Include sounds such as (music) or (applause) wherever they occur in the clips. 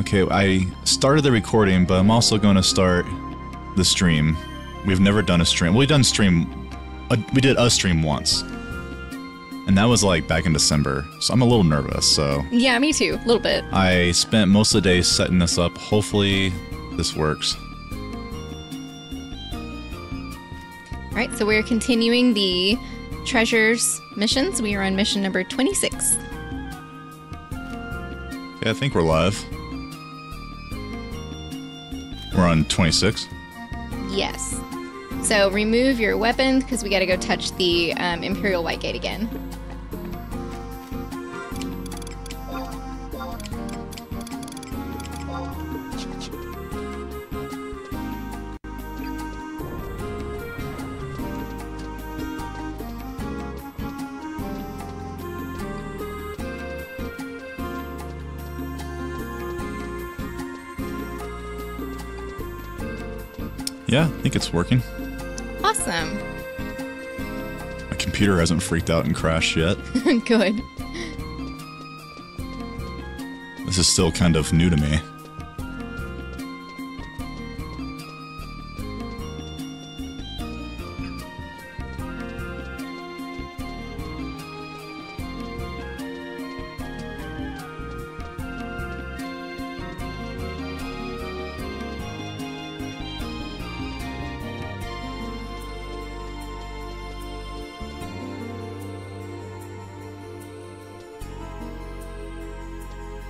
Okay, I started the recording, but I'm also going to start the stream. We've never done a stream. Well, we've done stream. Uh, we did a stream once, and that was like back in December. So I'm a little nervous. So Yeah, me too. A little bit. I spent most of the day setting this up. Hopefully, this works. All right, so we're continuing the treasures missions. We are on mission number 26. Okay, I think we're live. We're on 26. Yes. So remove your weapon because we got to go touch the um, Imperial White Gate again. Yeah, I think it's working. Awesome. My computer hasn't freaked out and crashed yet. (laughs) Good. This is still kind of new to me.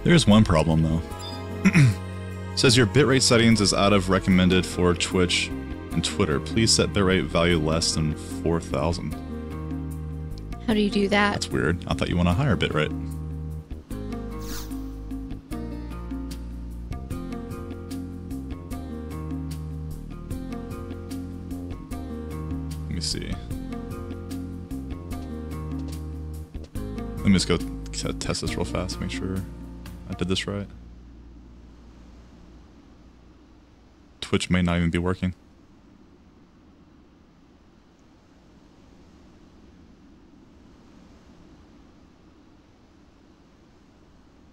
There is one problem though. (clears throat) says your bitrate settings is out of recommended for Twitch and Twitter. Please set bitrate value less than 4000. How do you do that? That's weird. I thought you want a higher bitrate. Let me see. Let me just go test this real fast, make sure I did this right. Twitch may not even be working.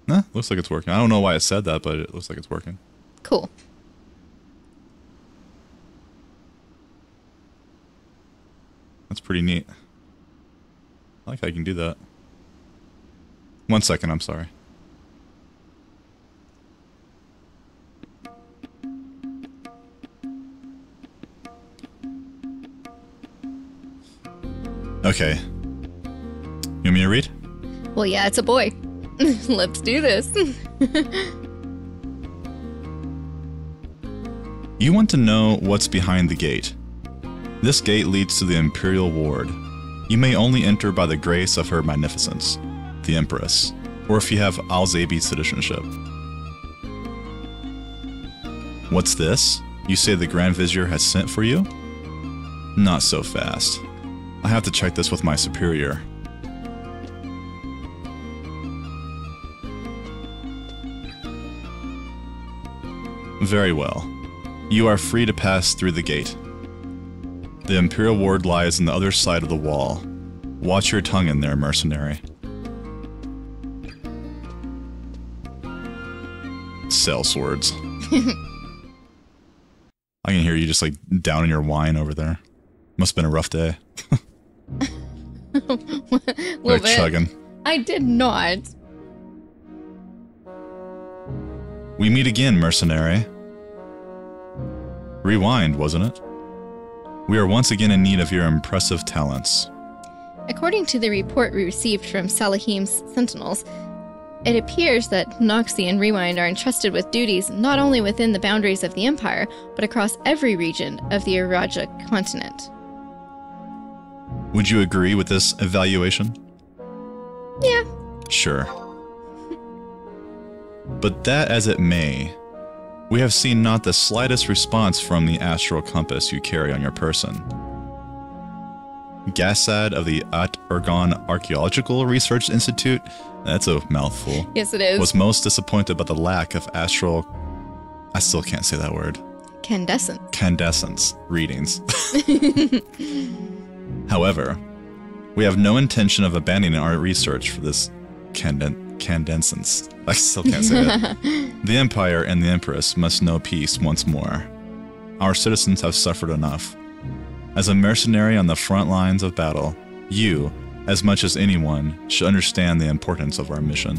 Nah, looks like it's working. I don't know why I said that, but it looks like it's working. Cool. That's pretty neat. I like how you can do that. One second, I'm sorry. Okay. You want me to read? Well, yeah, it's a boy. (laughs) Let's do this. (laughs) You want to know what's behind the gate. This gate leads to the Imperial Ward. You may only enter by the grace of Her Magnificence, the Empress, or if you have Al Zahbi citizenship. What's this? You say the Grand Vizier has sent for you? Not so fast. I have to check this with my superior. Very well. You are free to pass through the gate. The Imperial Ward lies on the other side of the wall. Watch your tongue in there, mercenary. Sell swords. (laughs) I can hear you just like down in your wine over there. Must have been a rough day. Little Like bit. chugging. I did not. We meet again, mercenary. Rewind, wasn't it? We are once again in need of your impressive talents. According to the report we received from Salaheem's sentinels, it appears that Noxie and Rewind are entrusted with duties not only within the boundaries of the Empire, but across every region of the Aradjiah continent. Would you agree with this evaluation? Yeah, Sure. But that as it may, we have seen not the slightest response from the astral compass you carry on your person. Ghatsad of the Aht Urhgan Archaeological Research Institute, that's a mouthful, yes, it is. was most disappointed by the lack of astral. I still can't say that word. Candescent. Candescence readings. (laughs) (laughs) However, we have no intention of abandoning our research for this canden- incandescence. (laughs) I still can't say it. (laughs) The Empire and the Empress must know peace once more. Our citizens have suffered enough. As a mercenary on the front lines of battle, you, as much as anyone, should understand the importance of our mission.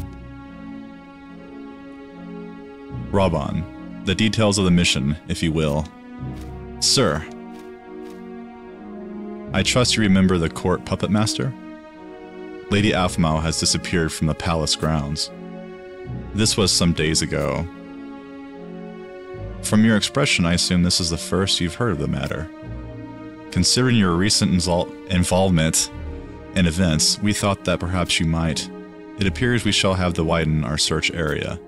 Raubahn, the details of the mission, if you will. Sir, I trust you remember the court puppet master? Lady Aphmau has disappeared from the palace grounds. This was some days ago. From your expression, I assume this is the first you've heard of the matter. Considering your recent involvement in events, we thought that perhaps you might. It appears we shall have to widen our search area.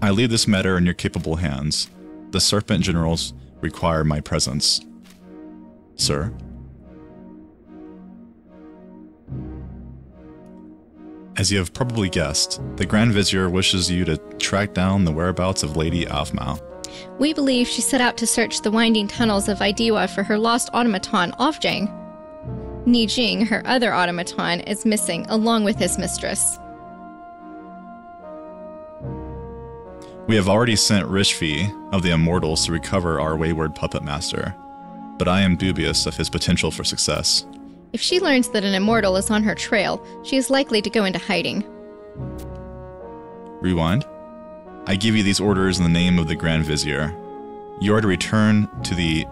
I leave this matter in your capable hands. The Serpent Generals require my presence. Sir? As you have probably guessed, the Grand Vizier wishes you to track down the whereabouts of Lady Aphmau. We believe she set out to search the winding tunnels of Aydeewa for her lost automaton, Ovjang. Ni Jing, her other automaton, is missing, along with his mistress. We have already sent Rishfee of the Immortals to recover our wayward puppet master, but I am dubious of his potential for success. If she learns that an immortal is on her trail, she is likely to go into hiding. Rewind. I give you these orders in the name of the Grand Vizier. You are to return to the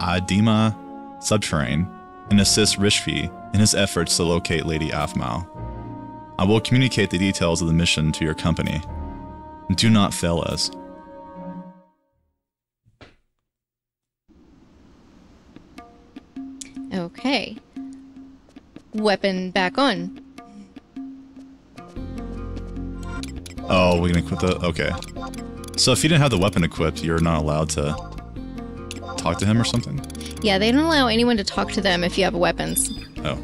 Aydeewa subterrane and assist Rishfee in his efforts to locate Lady Aphmau. I will communicate the details of the mission to your company. Do not fail us. Okay. Weapon back on. Oh, we're gonna equip the. Okay. So if you didn't have the weapon equipped, you're not allowed to talk to him or something? Yeah, they don't allow anyone to talk to them if you have weapons. Oh.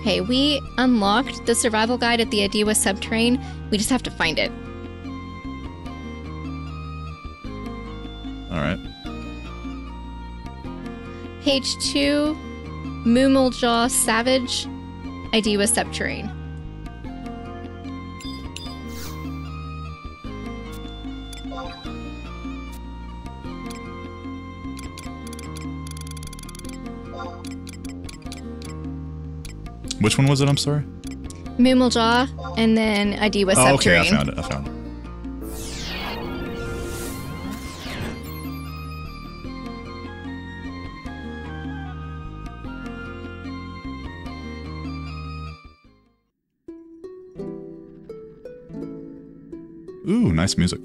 Okay, we unlocked the survival guide at the Aydeewa subterrane. We just have to find it. Alright. Page 2, Mamool Ja Savage, Aydeewa subterrane. Which one was it? I'm sorry? Mamool Ja, and then Aydeewa Oh, okay. I found it. I found it. Nice music.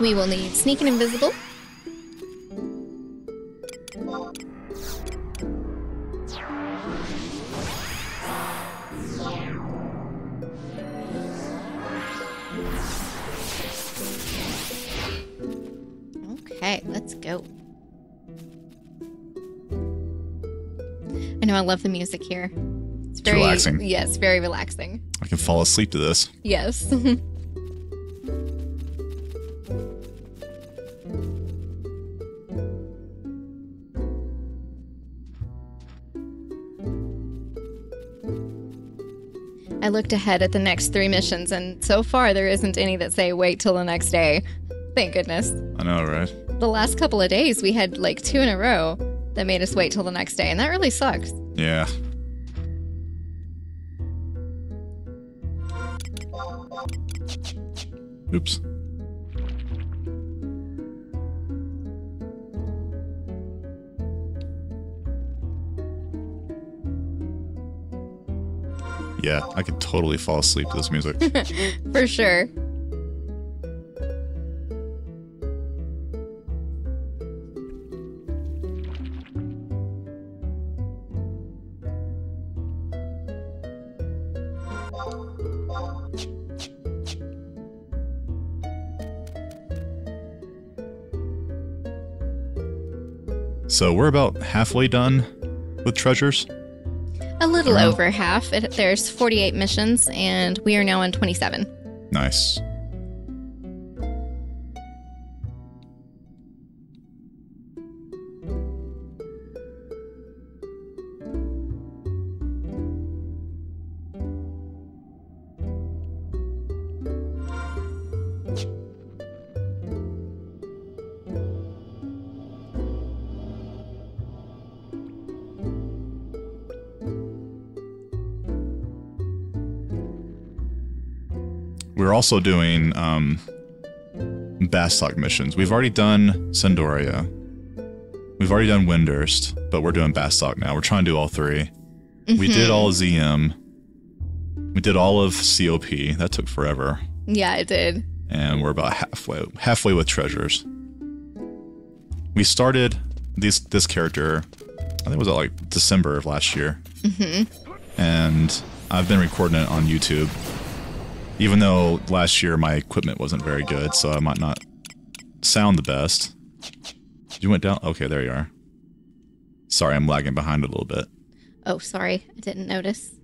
We will need Sneak and Invisible. Love the music here. It's very relaxing. Yes, very relaxing. I can fall asleep to this. Yes. (laughs) I looked ahead at the next three missions, and so far there isn't any that say wait till the next day. Thank goodness. I know, right? The last couple of days, we had like two in a row that made us wait till the next day, and that really sucks. Yeah. Oops. Yeah, I could totally fall asleep to this music. (laughs) For sure. So we're about halfway done with treasures. A little Wow. over half. It, there's 48 missions, and we are now on 27. Nice. We're also doing um, Bastok missions. We've already done San d'Oria. We've already done Windurst, but we're doing Bastok now. We're trying to do all 3 We did all of ZM. We did all of COP. That took forever. Yeah, it did. And we're about halfway halfway with treasures. We started this this character I think it was like December of last year. And I've been recording it on YouTube. Even though last year my equipment wasn't very good, so I might not sound the best. You went down? Okay, there you are. Sorry, I'm lagging behind a little bit. Oh, sorry. I didn't notice.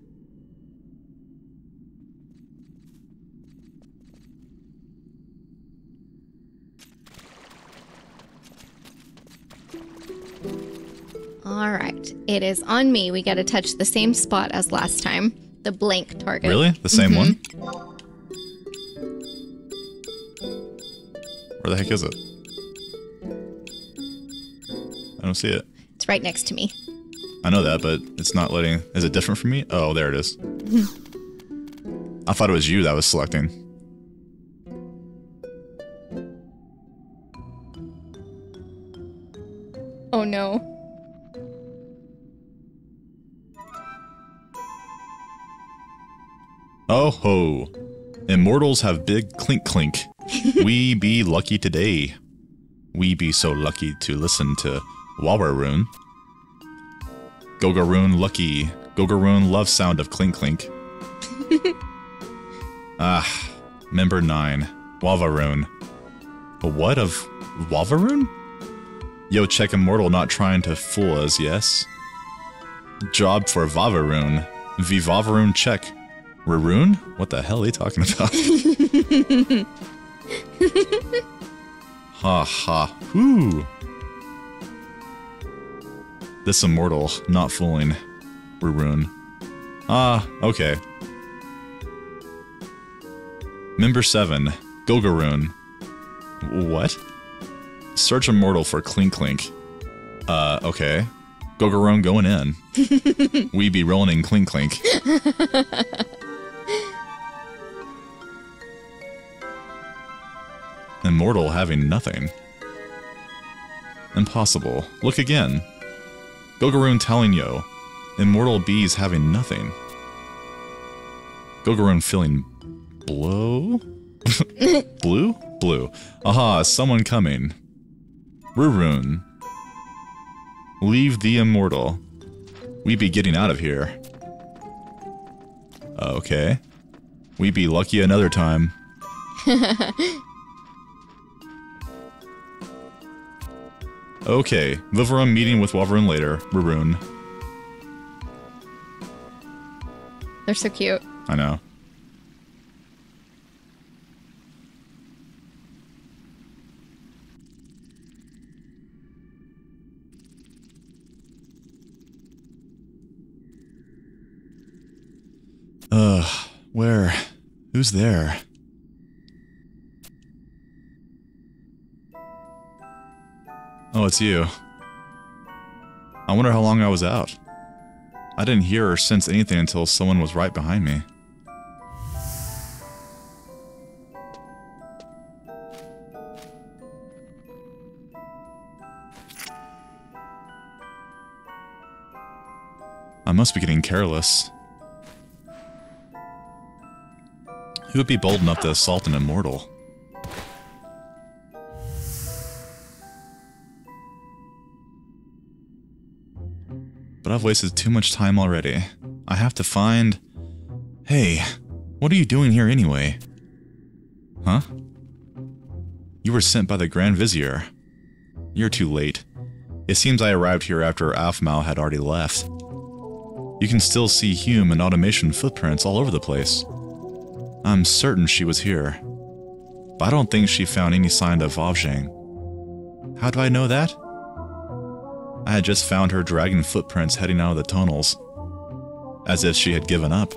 All right. It is on me. We got to touch the same spot as last time. The blank target. Really? The same mm-hmm. one? Where the heck is it? I don't see it. It's right next to me. I know that, but it's not letting. Is it different from me? Oh, there it is. I thought it was you that was selecting. Oh no. Oh ho. Immortals have big clink clink. We be lucky today. We be so lucky to listen to Wawaroon. Gogaroon lucky. Gogaroon love sound of clink clink. (laughs) ah, member 9. Wavaroon. A what of Wavaroon? Yo, check Immortal not trying to fool us, yes? Job for Vavaroon. Vivavaroon check. Raroon? What the hell are you talking about? (laughs) (laughs) ha ha. Whoo. This immortal, not fooling. Raroon. Ah, okay. Member 7. Gogaroon. What? Search immortal for Clink Clink. Uh, okay. Gogaroon going in. (laughs) we be rolling in Clink Clink. (laughs) Immortal having nothing. Impossible. Look again. Gogaroon telling yo. Immortal bees having nothing. Gogaroon feeling blow? (laughs) Blue? Blue. Aha, someone coming. Ruroon. Leave the immortal. We be getting out of here. Okay. We be lucky another time. (laughs) okay, Vivarum meeting with Wavarun later. Ruroon. They're so cute. I know. Ugh, where? Who's there? Oh, it's you. I wonder how long I was out. I didn't hear or sense anything until someone was right behind me. I must be getting careless. Who would be bold enough to assault an immortal? But I've wasted too much time already. I have to find... Hey, what are you doing here anyway? Huh? You were sent by the Grand Vizier. You're too late. It seems I arrived here after Aphmau had already left. You can still see Hume and automation footprints all over the place. I'm certain she was here. But I don't think she found any sign of Ovjang. How do I know that? I had just found her dragging footprints heading out of the tunnels, as if she had given up.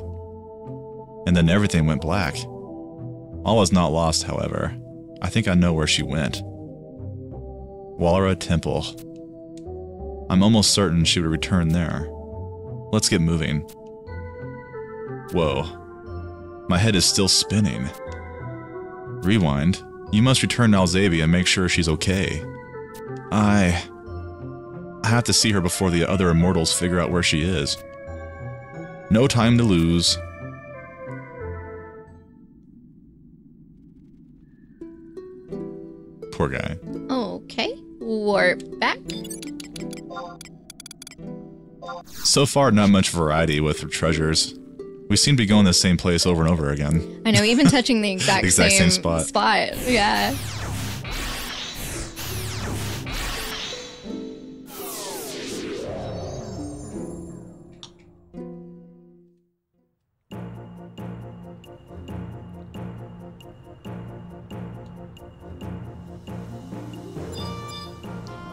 And then everything went black. All is not lost, however. I think I know where she went. Walahra Temple. I'm almost certain she would return there. Let's get moving. Whoa. My head is still spinning. Rewind. You must return to Alzabia and make sure she's okay. I... I have to see her before the other immortals figure out where she is. No time to lose. Poor guy. Okay. Warp back. So far, not much variety with treasures. We seem to be going the same place over and over again. I know, even (laughs) touching the exact, Exact same, same spot. Spot. Yeah.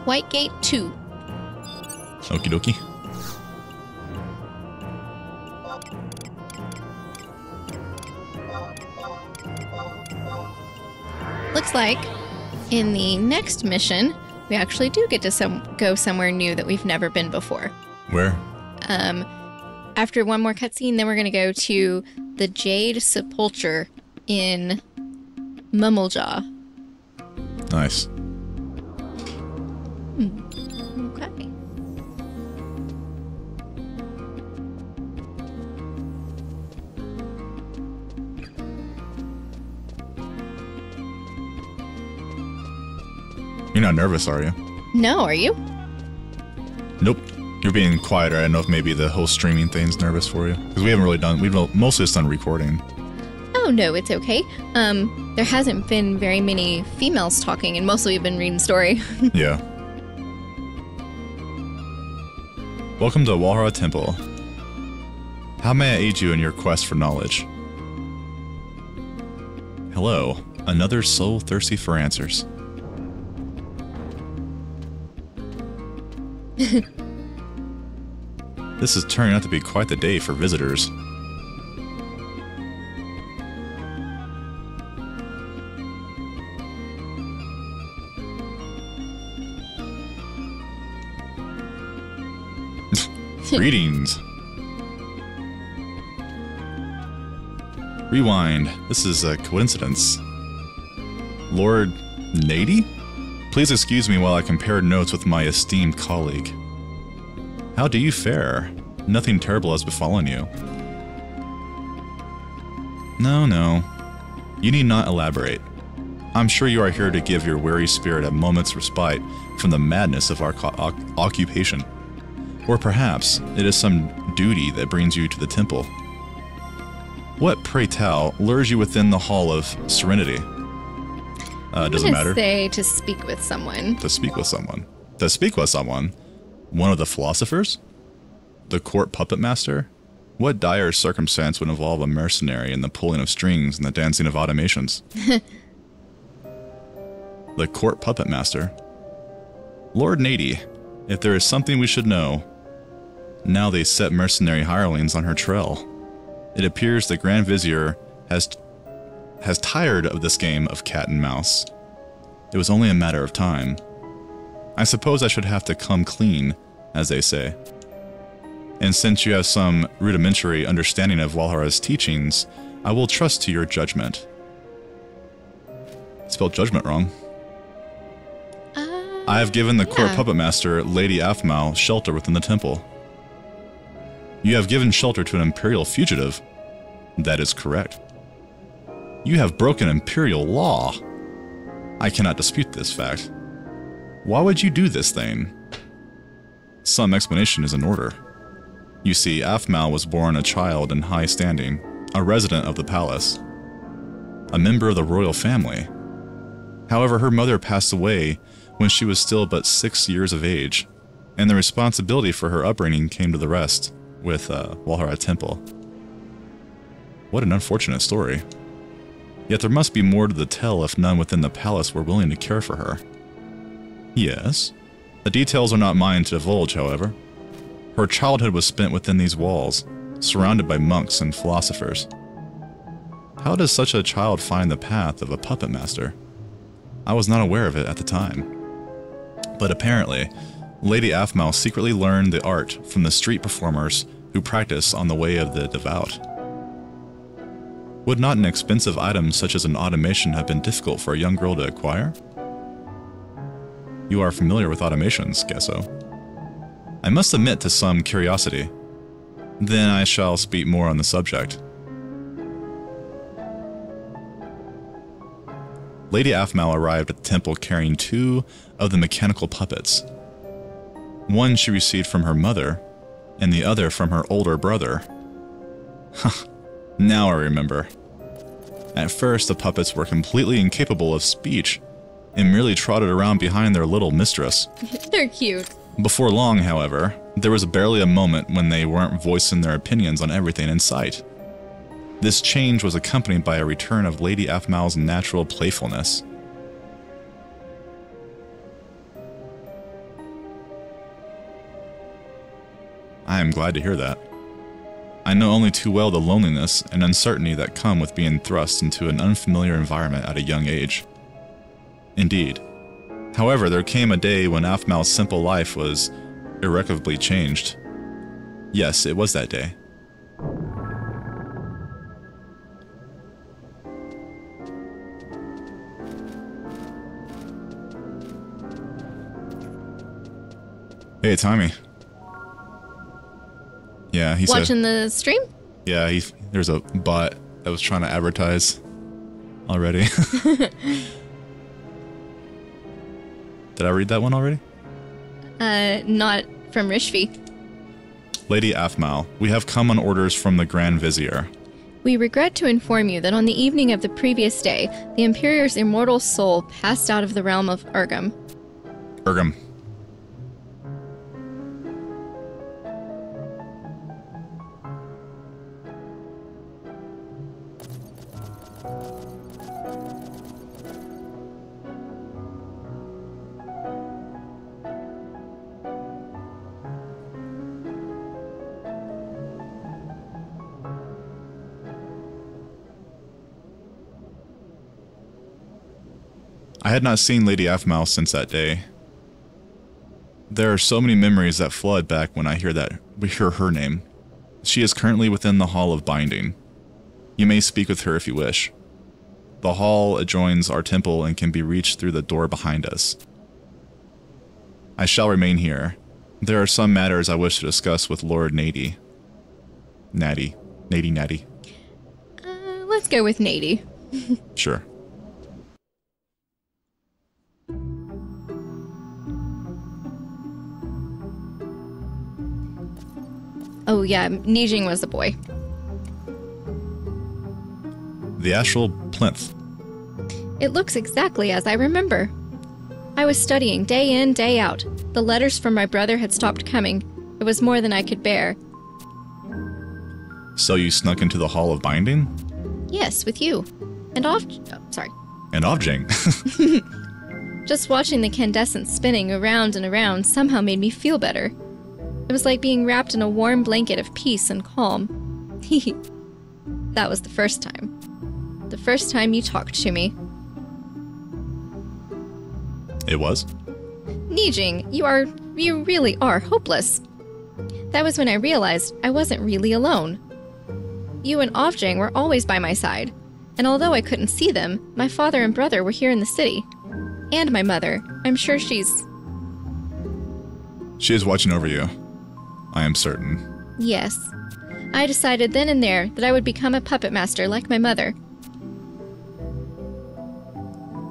White Gate 2. Okie dokie. Looks like in the next mission, we actually do get to some go somewhere new that we've never been before. Where? Um, after one more cutscene, then we're going to go to the Jade Sepulchre in Mamool Ja. Nice. Okay. You're not nervous, are you? No, are you? Nope. You're being quieter. I don't know if maybe the whole streaming thing's nervous for you. Because we haven't really done, we've mostly just done recording. Oh no, it's okay. Um, there hasn't been very many females talking, and mostly we've been reading story. (laughs) Yeah. Welcome to Walahra Temple. How may I aid you in your quest for knowledge? Hello, another soul thirsty for answers. (laughs) this is turning out to be quite the day for visitors. (laughs) Greetings. Rewind. This is a coincidence. Lord Nady? Please excuse me while I compare notes with my esteemed colleague. How do you fare? Nothing terrible has befallen you. No, no. You need not elaborate. I'm sure you are here to give your weary spirit a moment's respite from the madness of our occupation. Or perhaps it is some duty that brings you to the temple. What, pray tell, lures you within the Hall of Serenity? Uh, doesn't matter. Say to speak with someone. To speak with someone. To speak with someone? One of the philosophers? The court puppet master? What dire circumstance would involve a mercenary in the pulling of strings and the dancing of automations? (laughs) the court puppet master? Lord Nady, if there is something we should know, now they set mercenary hirelings on her trail. It appears the Grand Vizier has has tired of this game of cat and mouse. It was only a matter of time. I suppose I should have to come clean, as they say. And since you have some rudimentary understanding of Walahra's teachings, I will trust to your judgment. Spelled judgment wrong. Uh, I have given the court puppet master, Lady Aphmau, shelter within the temple. You have given shelter to an imperial fugitive. That is correct. You have broken imperial law. I cannot dispute this fact. Why would you do this thing? Some explanation is in order. You see, Aphmau was born a child in high standing, a resident of the palace, a member of the royal family. However, her mother passed away when she was still but six years of age, and the responsibility for her upbringing came to the rest with uh, Walahra Temple. What an unfortunate story. Yet there must be more to the tale if none within the palace were willing to care for her. Yes. The details are not mine to divulge, however. Her childhood was spent within these walls, surrounded by monks and philosophers. How does such a child find the path of a puppet master? I was not aware of it at the time. But apparently, Lady Aphmau secretly learned the art from the street performers who practice on the way of the devout. Would not an expensive item such as an automation have been difficult for a young girl to acquire? You are familiar with automations, Gessho. I must admit to some curiosity. Then I shall speak more on the subject. Lady Aphmau arrived at the temple carrying two of the mechanical puppets. One she received from her mother, and the other from her older brother. now I remember. At first, the puppets were completely incapable of speech and merely trotted around behind their little mistress. (laughs) They're cute. Before long, however, there was barely a moment when they weren't voicing their opinions on everything in sight. This change was accompanied by a return of Lady Aphmau's natural playfulness. I am glad to hear that. I know only too well the loneliness and uncertainty that come with being thrust into an unfamiliar environment at a young age. Indeed. However, there came a day when Aphmau's simple life was irrevocably changed. Yes, it was that day. Hey, Tommy. Yeah, he said. Watching the stream? Yeah, he, there's a bot that was trying to advertise already. (laughs) Did I read that one already? Uh, not from Rishfee. Lady Aphmau, we have come on orders from the Grand Vizier. We regret to inform you that on the evening of the previous day, the Imperior's immortal soul passed out of the realm of Urgum. Urgum. Had not seen Lady Aphmau since that day. There are so many memories that flood back when I hear that we hear her name. She is currently within the Hall of Binding. You may speak with her if you wish. The hall adjoins our temple and can be reached through the door behind us. I shall remain here. There are some matters I wish to discuss with Lord Nady. Natty. Nady Natty. Uh, let's go with Nady. (laughs) Sure. Oh yeah, Mnejing was the boy. The astral plinth. It looks exactly as I remember. I was studying day in, day out. The letters from my brother had stopped coming. It was more than I could bear. So you snuck into the Hall of Binding? Yes, with you. And off. Oh, sorry. And Ovjang. (laughs) (laughs) Just watching the candescent spinning around and around somehow made me feel better. It was like being wrapped in a warm blanket of peace and calm. (laughs) that was the first time. The first time you talked to me. it was? Mnejing, you are. you really are hopeless. That was when I realized I wasn't really alone. You and ah Ovjang were always by my side, and although I couldn't see them, my father and brother were here in the city. And my mother. I'm sure she's. She is watching over you. I am certain. Yes. I decided then and there that I would become a puppet master like my mother.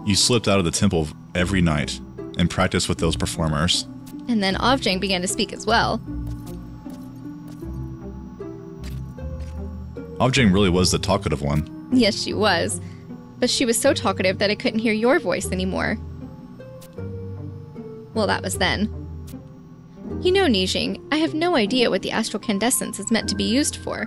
You slipped out of the temple every night and practiced with those performers. And then Ovjang began to speak as well. Ovjang really was the talkative one. Yes, she was. But she was so talkative that I couldn't hear your voice anymore. Well, that was then. You know, Mnejing, I have no idea what the astral candescence is meant to be used for.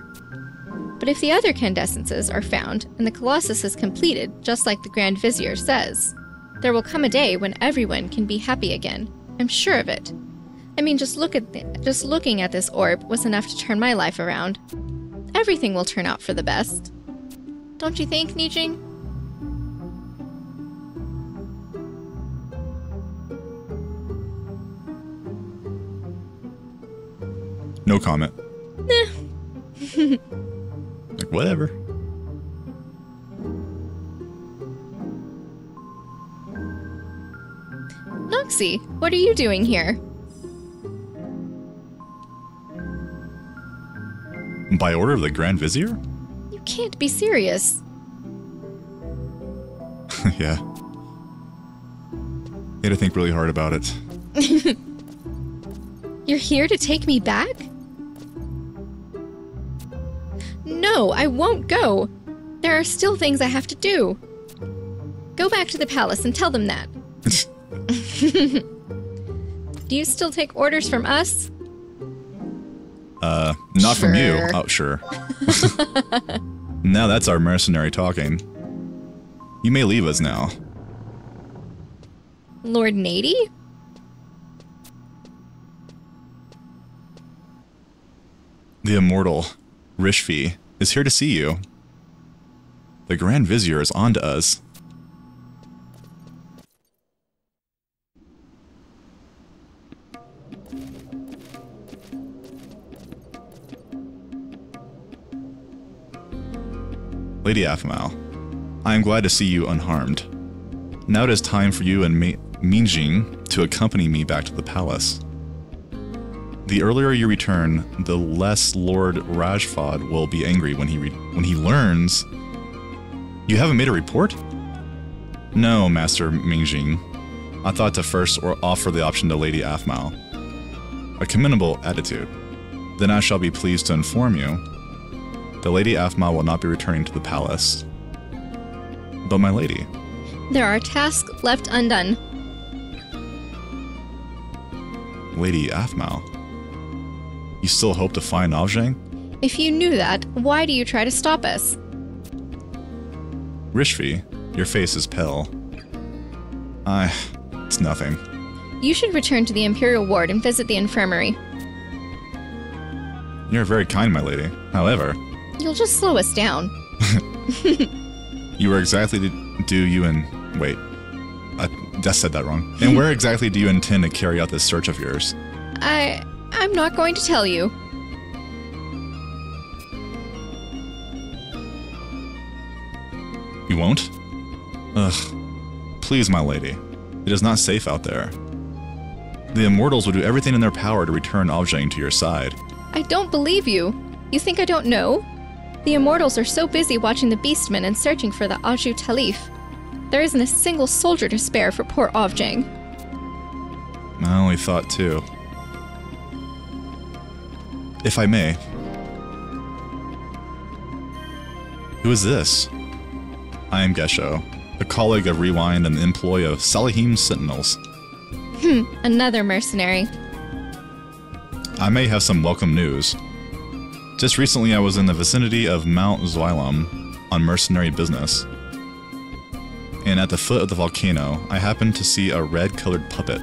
But if the other candescences are found and the Colossus is completed, just like the Grand Vizier says, there will come a day when everyone can be happy again. I'm sure of it. I mean, just look at th- just looking at this orb was enough to turn my life around. Everything will turn out for the best. Don't you think, Mnejing? No comment. Eh. (laughs) like, whatever. Noxie, what are you doing here? By order of the Grand Vizier? You can't be serious. (laughs) yeah. You had to think really hard about it. (laughs) You're here to take me back? No, I won't go. There are still things I have to do. Go back to the palace and tell them that. (laughs) do you still take orders from us? Uh, not from you. Oh, sure. now that's our mercenary talking. You may leave us now. Lord Nady? The immortal Rishfee is here to see you. The Grand Vizier is on to us. Lady Aphmau, I am glad to see you unharmed. Now it is time for you and Me- Mnejing to accompany me back to the palace. The earlier you return, the less Lord Razfahd will be angry when he re- when he learns. You haven't made a report? No, Master Mnejing. I thought to first or offer the option to Lady Aphmau. A commendable attitude. Then I shall be pleased to inform you. The Lady Aphmau will not be returning to the palace. But my lady, There are tasks left undone. Lady Aphmau, you still hope to find Ovjang? If you knew that, why do you try to stop us? Rishfee, your face is pale. I. It's nothing. You should return to the Imperial Ward and visit the infirmary. You're very kind, my lady. However, You'll just slow us down. (laughs) you were exactly to do you and. Wait. I just said that wrong. And where (laughs) exactly do you intend to carry out this search of yours? I. I'm not going to tell you. You won't? Ugh. Please, my lady. It is not safe out there. The Immortals will do everything in their power to return Ovjang to your side. I don't believe you. You think I don't know? The Immortals are so busy watching the Beastmen and searching for the Aju Talif. There isn't a single soldier to spare for poor Ovjang. I only thought too. If I may. Who is this? I am Gessho, a colleague of Rewind and the employee of Salaheem's Sentinels. Hmm, Another mercenary. I may have some welcome news. Just recently, I was in the vicinity of Mount Zhayolm on mercenary business. And at the foot of the volcano, I happened to see a red colored puppet.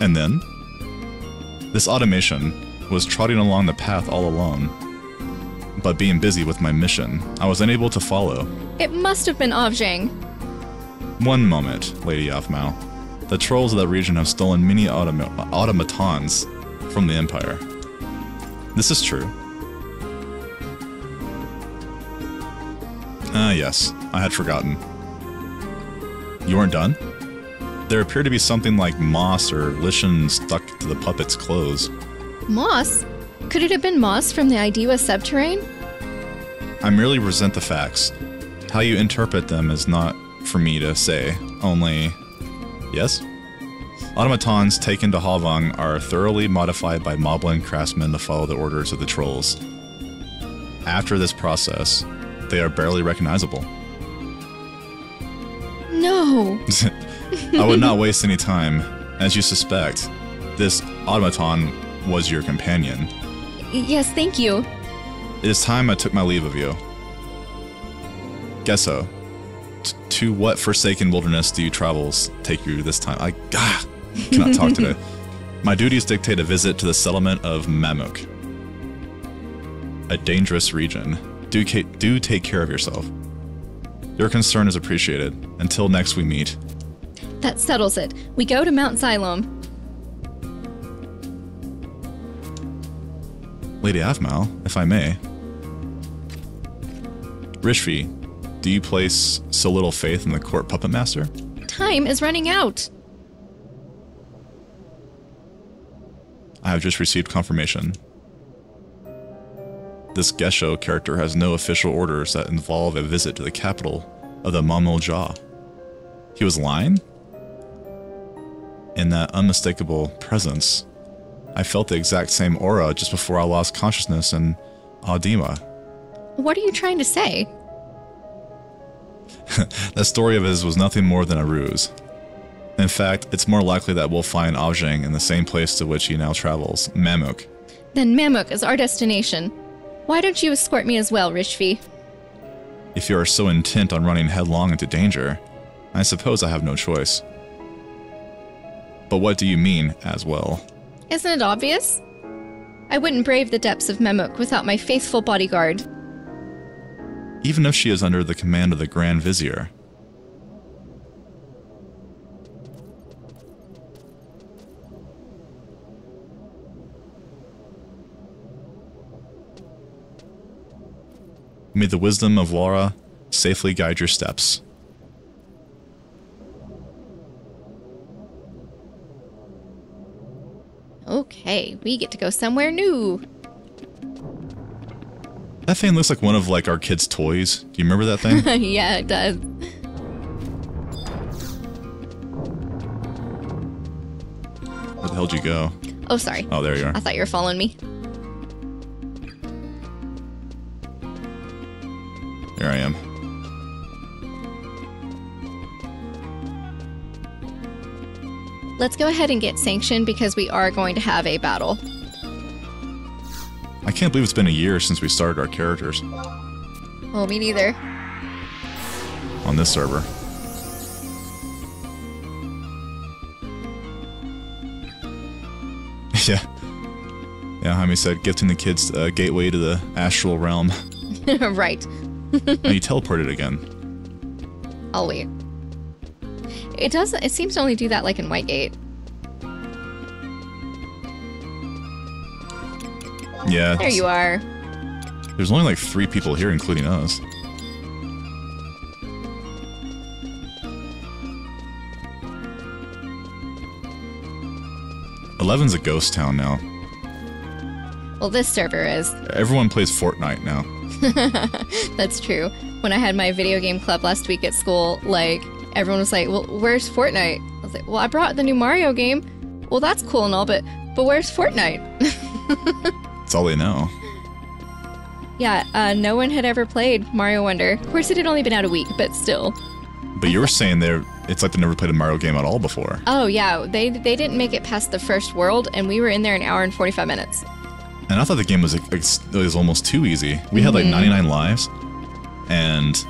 And then, this automation was trotting along the path all alone. But being busy with my mission, I was unable to follow. It must have been Ovjang. One moment, Lady Aphmau. The trolls of that region have stolen many automa- automatons from the Empire. This is true. Ah, yes, I had forgotten. You weren't done? There appeared to be something like moss or lichen stuck to the puppet's clothes. Moss? Could it have been moss from the Aydeewa subterrane? I merely present the facts. How you interpret them is not for me to say, only. Yes? Automatons taken to Halvung are thoroughly modified by Moblin craftsmen to follow the orders of the trolls. After this process, they are barely recognizable. No. (laughs) I would not waste any time. As you suspect, this automaton was your companion. yes, thank you. It is time I took my leave of you. Gessho, t- to what forsaken wilderness do you travels take you this time? I ah, cannot talk today. (laughs) My duties dictate a visit to the settlement of Mamook, a dangerous region. Do, ca- do take care of yourself. Your concern is appreciated. Until next we meet. That settles it. We go to Mount Zhayolm. Lady Aphmau, if I may. Rishfee, Do you place so little faith in the court puppet master? Time is running out. I have just received confirmation. This Gessho character has no official orders that involve a visit to the capital of the Mamool Ja. He was lying? In that unmistakable presence, I felt the exact same aura just before I lost consciousness in Aydeewa. What are you trying to say? (laughs) That story of his was nothing more than a ruse. In fact, it's more likely that we'll find Ovjang in the same place to which he now travels, Mamook. Then Mamook is our destination. Why don't you escort me as well, Rishfee? If you are so intent on running headlong into danger, I suppose I have no choice. But what do you mean, as well? Isn't it obvious? I wouldn't brave the depths of Mamook without my faithful bodyguard. Even if she is under the command of the Grand Vizier. May the wisdom of Walahra safely guide your steps. Okay, we get to go somewhere new. That thing looks like one of like our kids' toys. Do you remember that thing? (laughs) yeah, it does. Where the hell would you go? Oh, sorry. Oh, there you are. I thought you were following me. Here I am. Let's go ahead and get sanctioned because we are going to have a battle. I can't believe it's been a year since we started our characters Oh, me neither. on this server. (laughs) yeah. Yeah, Jaime said, gifting the kids a gateway to the astral realm. (laughs) right. (laughs) and you teleported again. I'll wait. It does. It seems to only do that like in Whitegate. Yeah. There you are. There's only like three people here, including us. Eleven's a ghost town now. Well, this server is. Everyone plays Fortnite now. (laughs) That's true. When I had my video game club last week at school, like everyone was like, "Well, where's Fortnite?" I was like, "Well, I brought the new Mario game." Well, that's cool and all, but but where's Fortnite? (laughs) That's all they know. yeah, uh, no one had ever played Mario Wonder. Of course, it had only been out a week, but still. But you were saying they're it's like they never played a Mario game at all before. Oh yeah, they they didn't make it past the first world, and we were in there an hour and forty five minutes. And I thought the game was like, it was almost too easy. We had like 99 lives, and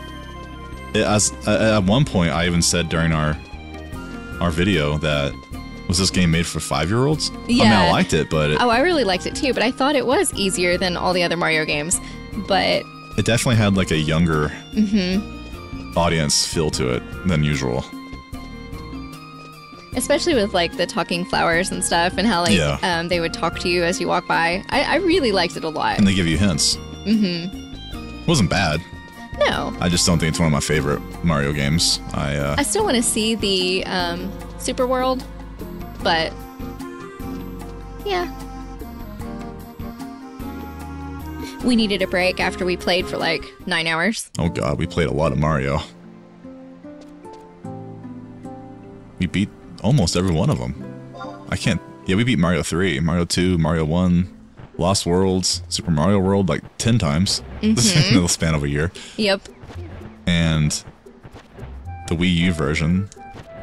as at one point I even said during our our video that was this game made for five year olds? Yeah. I mean, I liked it, but it, Oh, I really liked it too, but I thought it was easier than all the other Mario games. But it definitely had like a younger audience feel to it than usual. especially with like the talking flowers and stuff, and how like Yeah. um, they would talk to you as you walk by. I, I really liked it a lot. And they give you hints. Mm-hmm. wasn't bad. No, I just don't think it's one of my favorite Mario games. I uh, I still want to see the um, Super World, but yeah. We needed a break after we played for like nine hours. oh god, we played a lot of Mario. We beat almost every one of them. I can't. Yeah, we beat Mario 3, Mario 2, Mario 1, Lost Worlds, Super Mario World like 10 times in the (laughs) span of a year. Yep. And the Wii U version,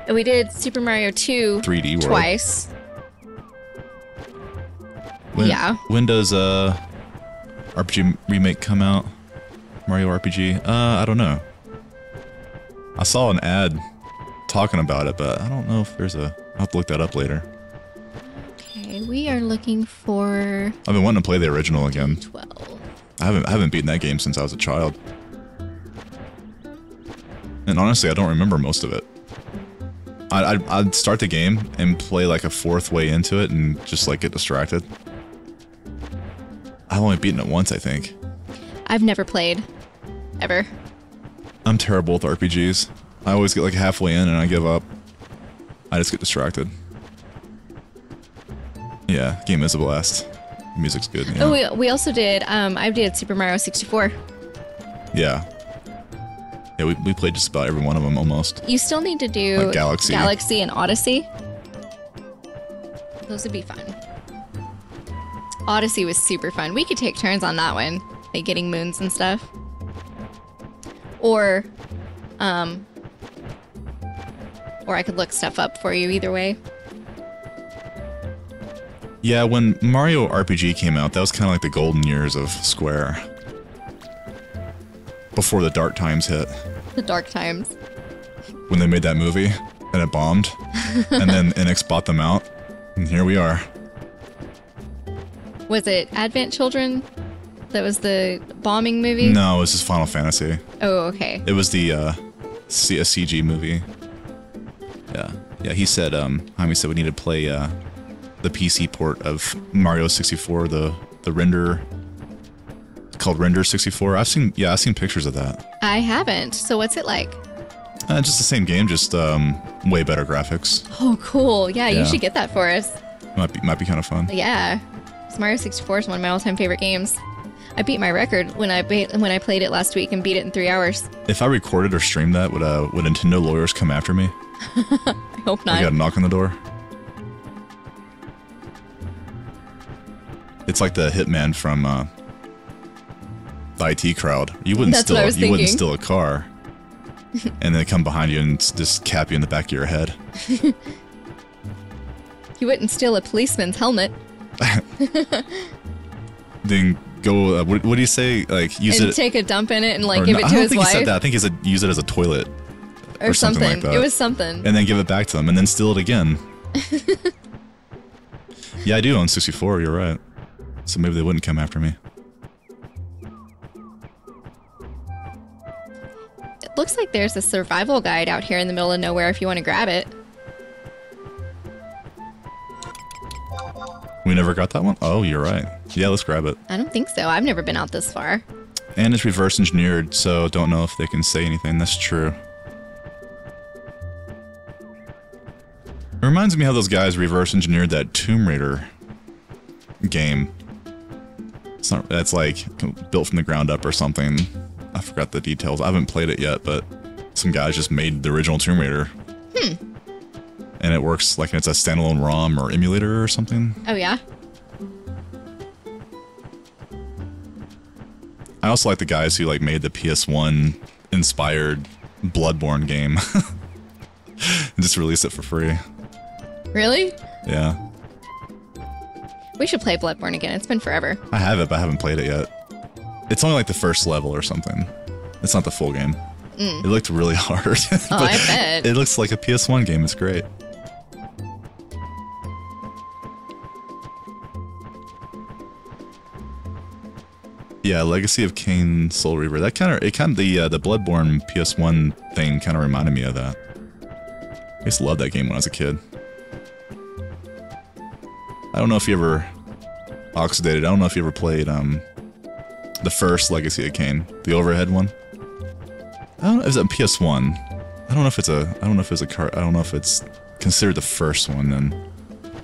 And we did Super Mario 2 3D World. twice. When, Yeah. When does uh RPG remake come out? Mario RPG? Uh, I don't know. I saw an ad talking about it, but I don't know if there's a. I'll have to look that up later. Okay, we are looking for I've been wanting to play the original again. 12. I haven't I haven't beaten that game since I was a child. And honestly, I don't remember most of it. I, I'd, I'd start the game and play like a fourth way into it and just like get distracted. I've only beaten it once, I think. I've never played. Ever. I'm terrible with RPGs. I always get like halfway in and I give up. I just get distracted. Yeah, game is a blast. Music's good. Yeah. Oh, we, we also did. Um, I did Super Mario 64. yeah. Yeah, we, we played just about every one of them almost. You still need to do Like Galaxy. Galaxy and Odyssey. Those would be fun. Odyssey was super fun. We could take turns on that one, like getting moons and stuff. Or, um, or I could look stuff up for you either way. Yeah, when Mario RPG came out, that was kind of like the golden years of Square. Before the dark times hit, The dark times. when they made that movie and it bombed, (laughs) and then Enix bought them out, and here we are. Was it Advent Children? That was the bombing movie? No, it was just Final Fantasy. Oh, okay. It was the uh, C- a CG movie. Yeah, yeah. He said, um, Jaime said we need to play uh, the PC port of Mario 64, the the render called Render 64. I've seen, yeah, I've seen pictures of that. I haven't. So what's it like? Uh, just the same game, just um, way better graphics. Oh, cool. Yeah, Yeah. you should get that for us. Might be might be kind of fun. Yeah, Mario 64 is one of my all-time favorite games. I beat my record when I ba- when I played it last week and beat it in three hours. If I recorded or streamed that, would uh, would Nintendo lawyers come after me? (laughs) I hope not. I got a knock on the door. It's like the hitman from uh, the IT crowd. You wouldn't That's steal. I you wouldn't steal a car, (laughs) and then come behind you and just cap you in the back of your head. (laughs) You wouldn't steal a policeman's helmet (laughs) Then go. Uh, what, what do you say? Like use and it. take a dump in it and like give it I to don't his think he said that. I think he said use it as a toilet or, or something like that. It was something. and then give it back to them, and then steal it again. yeah, I do own 64. You're right. So maybe they wouldn't come after me. It looks like there's a survival guide out here in the middle of nowhere if you want to grab it. We never got that one? Oh, you're right. Yeah, let's grab it. I don't think so. I've never been out this far. And it's reverse engineered, so don't know if they can say anything. That's true. It reminds me how those guys reverse engineered that Tomb Raider game. It's not that's like built from the ground up or something. I forgot the details. I haven't played it yet, but some guys just made the original Tomb Raider. Hmm. And it works like it's a standalone ROM or emulator or something. Oh yeah. I also like the guys who like made the PS1 inspired Bloodborne game. and (laughs) just released it for free. Really? Yeah. We should play Bloodborne again. It's been forever. I have it, but I haven't played it yet. It's only like the first level or something. It's not the full game. It looked really (laughs) hard. Oh, but I bet. It looks like a PS1 game. It's great. Yeah, Legacy of Kain Soul Reaver. That kind of it kind of the uh, the Bloodborne PS1 thing kind of reminded me of that. I used to love that game when I was a kid. I don't know if you ever Oxidated. I don't know if you ever played um the first Legacy of Kain, the overhead one. I don't know if it's a PS1. I don't know if it's a I don't know if it's a car I don't know if it's considered the first one then.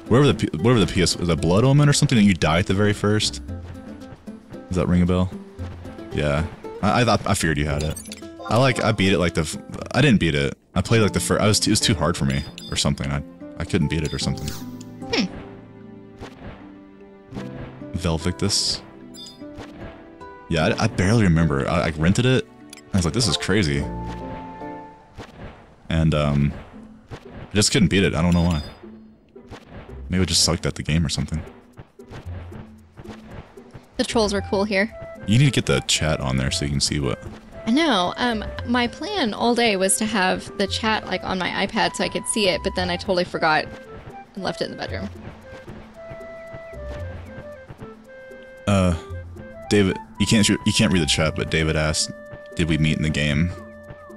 Whatever the wherever the PS is a Blood Omen or something that you die at the very first. Does that ring a bell? Yeah, I I, thought, I figured you had it. I like I beat it like the I didn't beat it. I played like the first. I was it was too hard for me or something. I I couldn't beat it or something. Velvictus. Yeah, I, I barely remember. I, I rented it. I was like, this is crazy. And um, I just couldn't beat it. I don't know why. Maybe I just sucked at the game or something. The trolls were cool here. You need to get the chat on there so you can see what. I know. Um, my plan all day was to have the chat like on my iPad so I could see it, but then I totally forgot and left it in the bedroom. Uh, David, you can't you can't read the chat, but David asked, "Did we meet in the game?"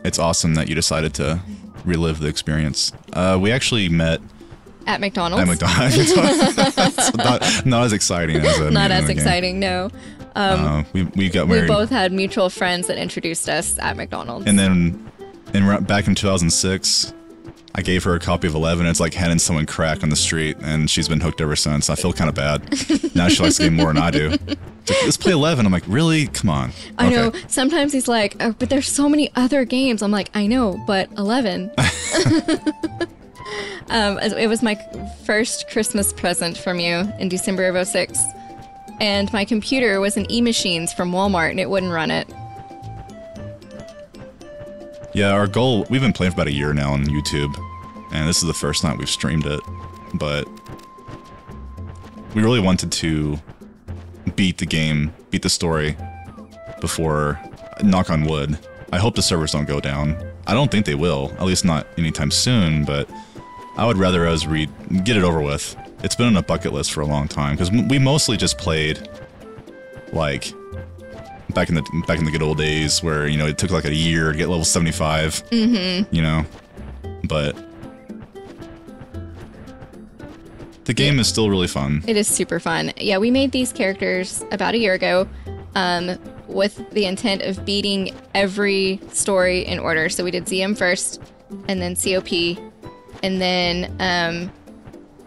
It's awesome that you decided to relive the experience. Uh, we actually met At McDonald's. at McDonald's. (laughs) Not, not as exciting as a (laughs) Not as the game. exciting, no. uh, we we got married. We both had mutual friends that introduced us at McDonald's. and then in back in 2006, I gave her a copy of Eleven. It's like handing someone crack on the street, and she's been hooked ever since. I feel kind of bad. (laughs) now she likes the game more than I do. Like, Let's play Eleven. I'm like, really? Come on. I know. Sometimes he's like, oh, but there's so many other games. I'm like, I know, but 11. (laughs) (laughs) um, it was my first Christmas present from you in December of 06. And my computer was an e-machines from Walmart and it wouldn't run it. Yeah, our goal, we've been playing for about a year now on YouTube, and this is the first night we've streamed it, but we really wanted to beat the game, beat the story before, knock on wood. I hope the servers don't go down. I don't think they will, at least not anytime soon, but I would rather us read, get it over with. It's been on a bucket list for a long time, because we mostly just played, like, back in the back in the good old days where you know it took like a year to get level 75 mm-hmm. you know but the game is still really fun It is super fun. Yeah, we made these characters about a year ago um, with the intent of beating every story in order. So we did ZM first, and then COP, and then um,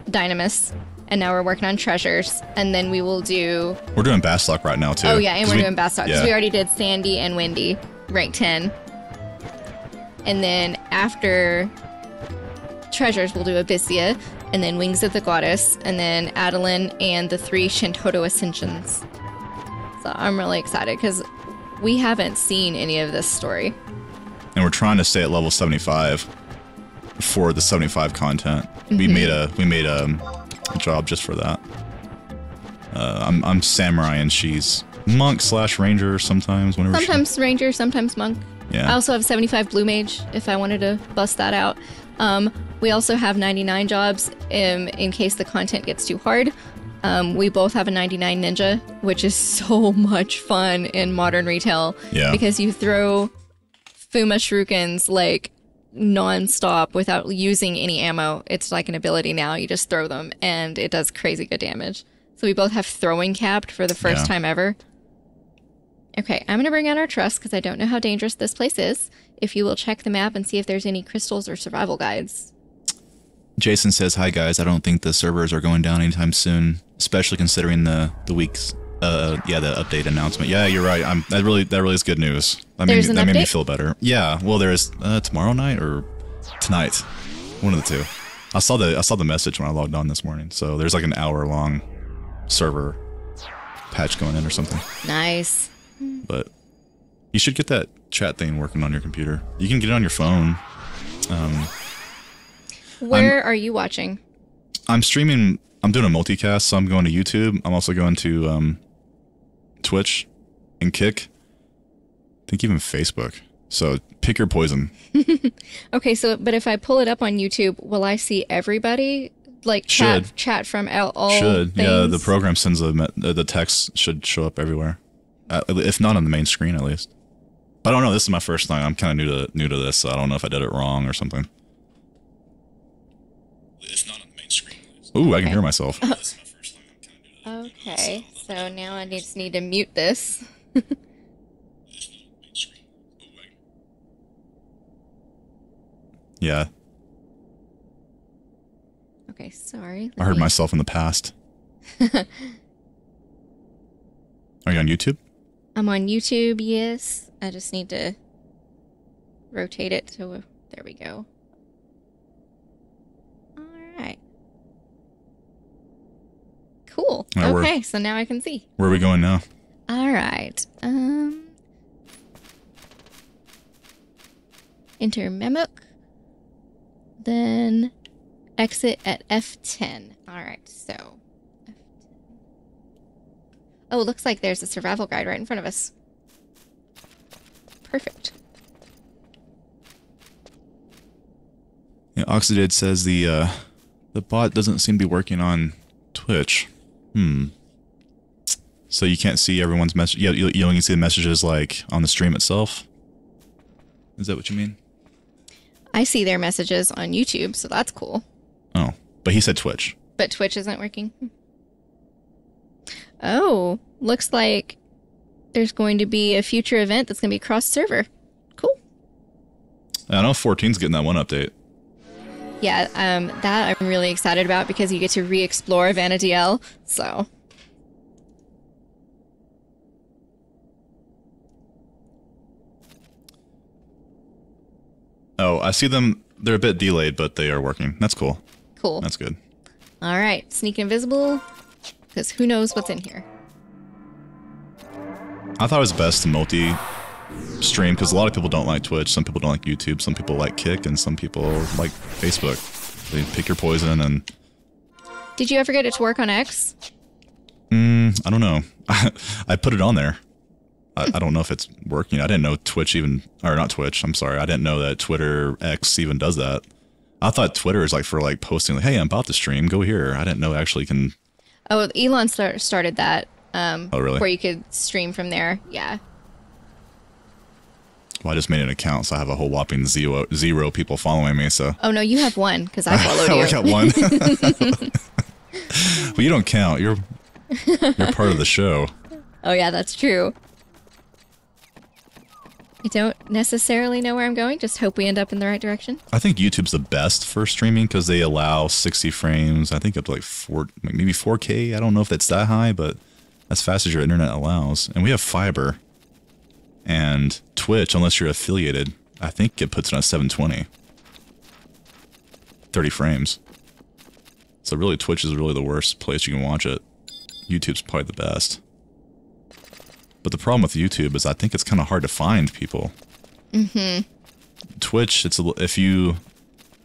Dynamis, and now we're working on Treasures, and then we will do. we're doing Bastok right now too Oh, yeah, and we're we- doing Bastok because yeah. we already did Sandy and Wendy, rank 10. And then after Treasures, we'll do Abyssea, and then Wings of the Goddess, and then Adoulin and the three Shantotto Ascensions. So I'm really excited because we haven't seen any of this story. and we're trying to stay at level 75 for the 75 content we Mm-hmm. made a we made a, a job just for that uh, I'm, I'm samurai and she's monk slash ranger sometimes whenever she- Sometimes Ranger, sometimes Monk. Yeah. I also have 75 Blue Mage if I wanted to bust that out. Um, we also have 99 jobs um, in case the content gets too hard. Um, we both have a 99 Ninja, which is (laughs) so much fun in modern retail. Yeah. Because you throw Fuma Shurikens like non-stop without using any ammo. It's like an ability now. You just throw them and it does crazy good damage. So we both have throwing capped for the first Yeah. time ever. Okay, I'm going to bring out our trust because I don't know how dangerous this place is. If you will check the map and see if there's any crystals or survival guides. Jason says, "Hi guys, I don't think the servers are going down anytime soon, especially considering the the weeks uh yeah, the update announcement. Yeah, you're right. I'm that really that really is good news. That made me, that made me feel better. Yeah, well there's uh tomorrow night or tonight. One of the two. I saw the I saw the message when I logged on this morning. So there's like an hour long server patch going in or something. Nice. But you should get that chat thing working on your computer. You can get it on your phone. Where are you watching? I'm streaming. I'm doing a multicast, so I'm going to YouTube. I'm also going to um, Twitch and Kick. I think even Facebook. So pick your poison. (laughs) Okay, so but if I pull it up on YouTube, will I see everybody? Like chat Should. chat from all, all should yeah, the program sends a uh, the text should show up everywhere, uh, if not on the main screen at least. But I don't know. This is my first time. I'm kind of new to new to this, so I don't know if I did it wrong or something. If not on the main screen. Ooh, I can hear myself. Okay, so now I just need to mute this. (laughs) yeah, Okay, sorry. I heard me- myself in the past. (laughs) Are you on YouTube? I'm on YouTube. Yes, I just need to rotate it so there we go. All right. Cool. Right, okay, so now I can see. Where are we going now? All right. Um. Enter Mamook. Then exit at F10. All right. So. F10. Oh, it looks like there's a survival guide right in front of us. Perfect. Yeah, Oxidid says the uh, the bot doesn't seem to be working on Twitch. Hmm. So you can't see everyone's message. You, you, you only see the messages like on the stream itself. Is that what you mean? I see their messages on YouTube, so that's cool. Oh, but he said Twitch. But Twitch isn't working. Oh, looks like there's going to be a future event that's going to be cross server. Cool. I know 14's getting that one update. Yeah, um, that I'm really excited about because you get to re-explore Vana'diel. So Oh, I see them. They're a bit delayed, but they are working. That's cool. cool. That's good. All right, sneak invisible, because who knows what's in here. I thought it was best to multi stream because a lot of people don't like Twitch. Some people don't like YouTube. Some people like Kick, and some people like Facebook. They pick your poison, and Did you ever get it to work on X? mm, I don't know. (laughs) I put it on there. I, I don't know if it's working. I didn't know Twitch even, or not Twitch. I'm sorry. I didn't know that Twitter X even does that. I thought Twitter is like for like posting, like, "Hey, I'm about to stream. Go here." I didn't know actually can. Oh, Elon start, started that. Um, Oh, really? Where you could stream from there. Yeah. Well, I just made an account, so I have a whole whopping zero zero people following me. So Oh no, you have one because (laughs) I followed you. only got one. (laughs) well, you don't count. You're you're part of the show. Oh yeah, that's true. I don't necessarily know where I'm going. Just hope we end up in the right direction. I think YouTube's the best for streaming because they allow 60 frames. I think up to like four, maybe 4K. I don't know if that's that high, but as fast as your internet allows. And we have fiber. And Twitch, unless you're affiliated, I think it puts it on 720. 30 frames. So really, Twitch is really the worst place you can watch it. YouTube's probably the best. But the problem with YouTube is I think it's kind of hard to find people. Mhm. Twitch, it's a, if you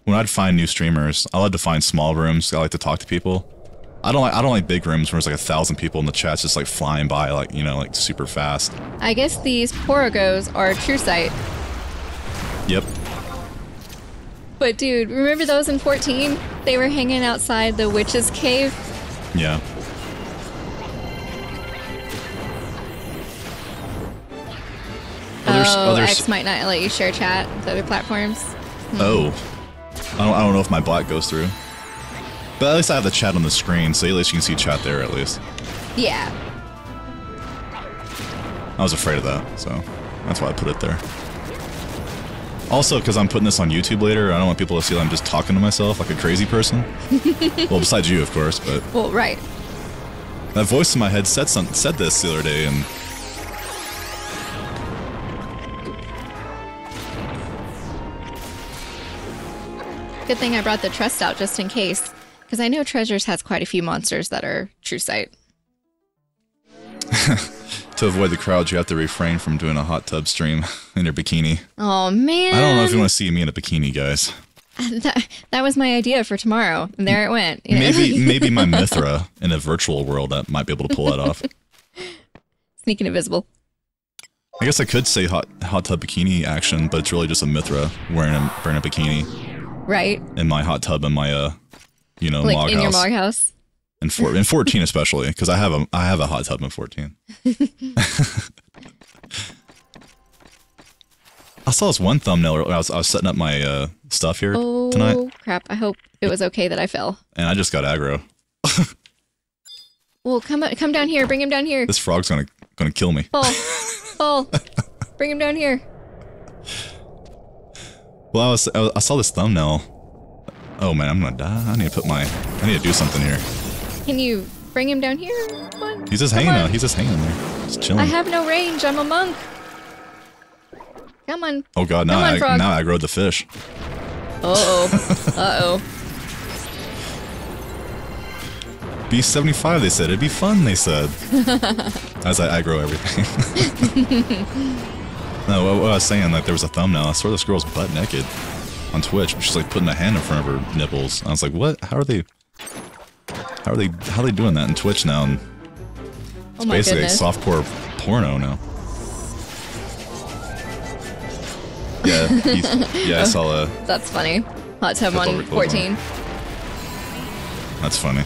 when I'd find new streamers, I like to find small rooms. I like to talk to people. I don't like I don't like big rooms where there's like a thousand people in the chat just like flying by like you know like super fast. I guess these Poroggos are true sight. Yep. But dude, remember those in 14? They were hanging outside the witch's cave. Yeah. Others, oh, others, X might not let you share chat with other platforms. Hmm. oh, I don't, I don't know if my black goes through, but at least I have the chat on the screen, so at least you can see chat there at least. Yeah. I was afraid of that, so that's why I put it there. Also, because I'm putting this on YouTube later, I don't want people to feel I'm just talking to myself like a crazy person. (laughs) well, besides you, of course, but Well, right. that voice in my head said some, said this the other day, and Good thing I brought the trust out just in case. Because I know Treasures has quite a few monsters that are true sight. (laughs) to avoid the crowds, you have to refrain from doing a hot tub stream (laughs) in your bikini. Oh man. I don't know if you want to see me in a bikini, guys. (laughs) that, that was my idea for tomorrow. And there it went. you know? Maybe maybe my Mithra in a virtual world that might be able to pull that off. Sneaking invisible. I guess I could say hot hot tub bikini action, but it's really just a Mithra wearing a wearing a bikini Right? in my hot tub in my uh you know Like log in your house log house. in, four, in 14 (laughs) especially because I have a I have a hot tub in 14. (laughs) (laughs) I saw this one thumbnail. when I was I was setting up my uh, stuff here Oh tonight, crap. I hope it was okay that I fell. and I just got aggro. Well, come come down here. Bring him down here. This frog's gonna gonna kill me. Fall. Fall. Bring him down here. Well, I was I I saw this thumbnail. Oh man, I'm gonna die. I need to put my I need to do something here. Can you bring him down here? He's just Come hanging on. out. He's just hanging there, just chilling. I have no range. I'm a monk. Come on. oh god, now on, I frog. now I aggroed the fish. Uh oh. Uh oh. B75, they said. It'd be fun, they said. (laughs) As I aggro everything. (laughs) no, what, what I was saying, like, there was a thumbnail. I saw this girl's butt naked on Twitch. She's, like, putting a hand in front of her nipples. I was like, what? How are they... How are they... How are they doing that in Twitch now? And Oh basically goodness. softcore porno now. Yeah, (laughs) yeah, I saw a... That's funny. Hot tub on 14. That's funny.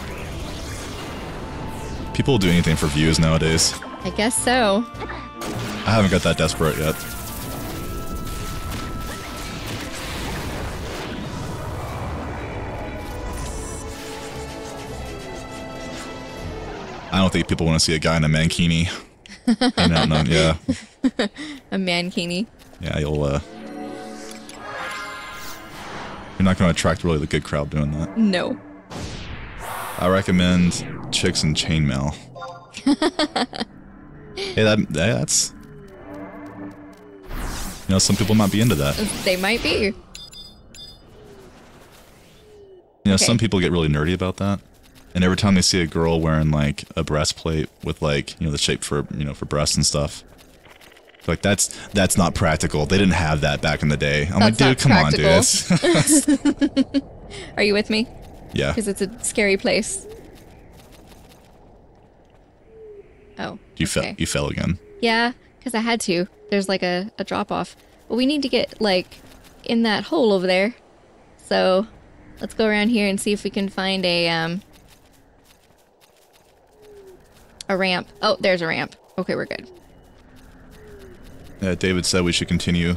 People will do anything for views nowadays. I guess so. I haven't got that desperate yet. I don't think people want to see a guy in a mankini no, yeah, (laughs) A mankini. yeah. You'll. uh You're not going to attract really the good crowd doing that. No. I recommend chicks and chainmail. (laughs) hey, that that's. You know, some people might be into that. They might be. You know, Okay. some people get really nerdy about that. And every time they see a girl wearing like a breastplate with like, you know, the shape for, you know, for breasts and stuff. Like that's that's not practical. They didn't have that back in the day. I'm That's like, dude, come on, dude. practical. It's- (laughs) Are you with me? yeah. Because it's a scary place. Oh. You fell you fell again. Yeah, because I had to. There's like a, a drop off. But we need to get like in that hole over there. So let's go around here and see if we can find a um a ramp. Oh, there's a ramp. Okay, we're good. Yeah, David said we should continue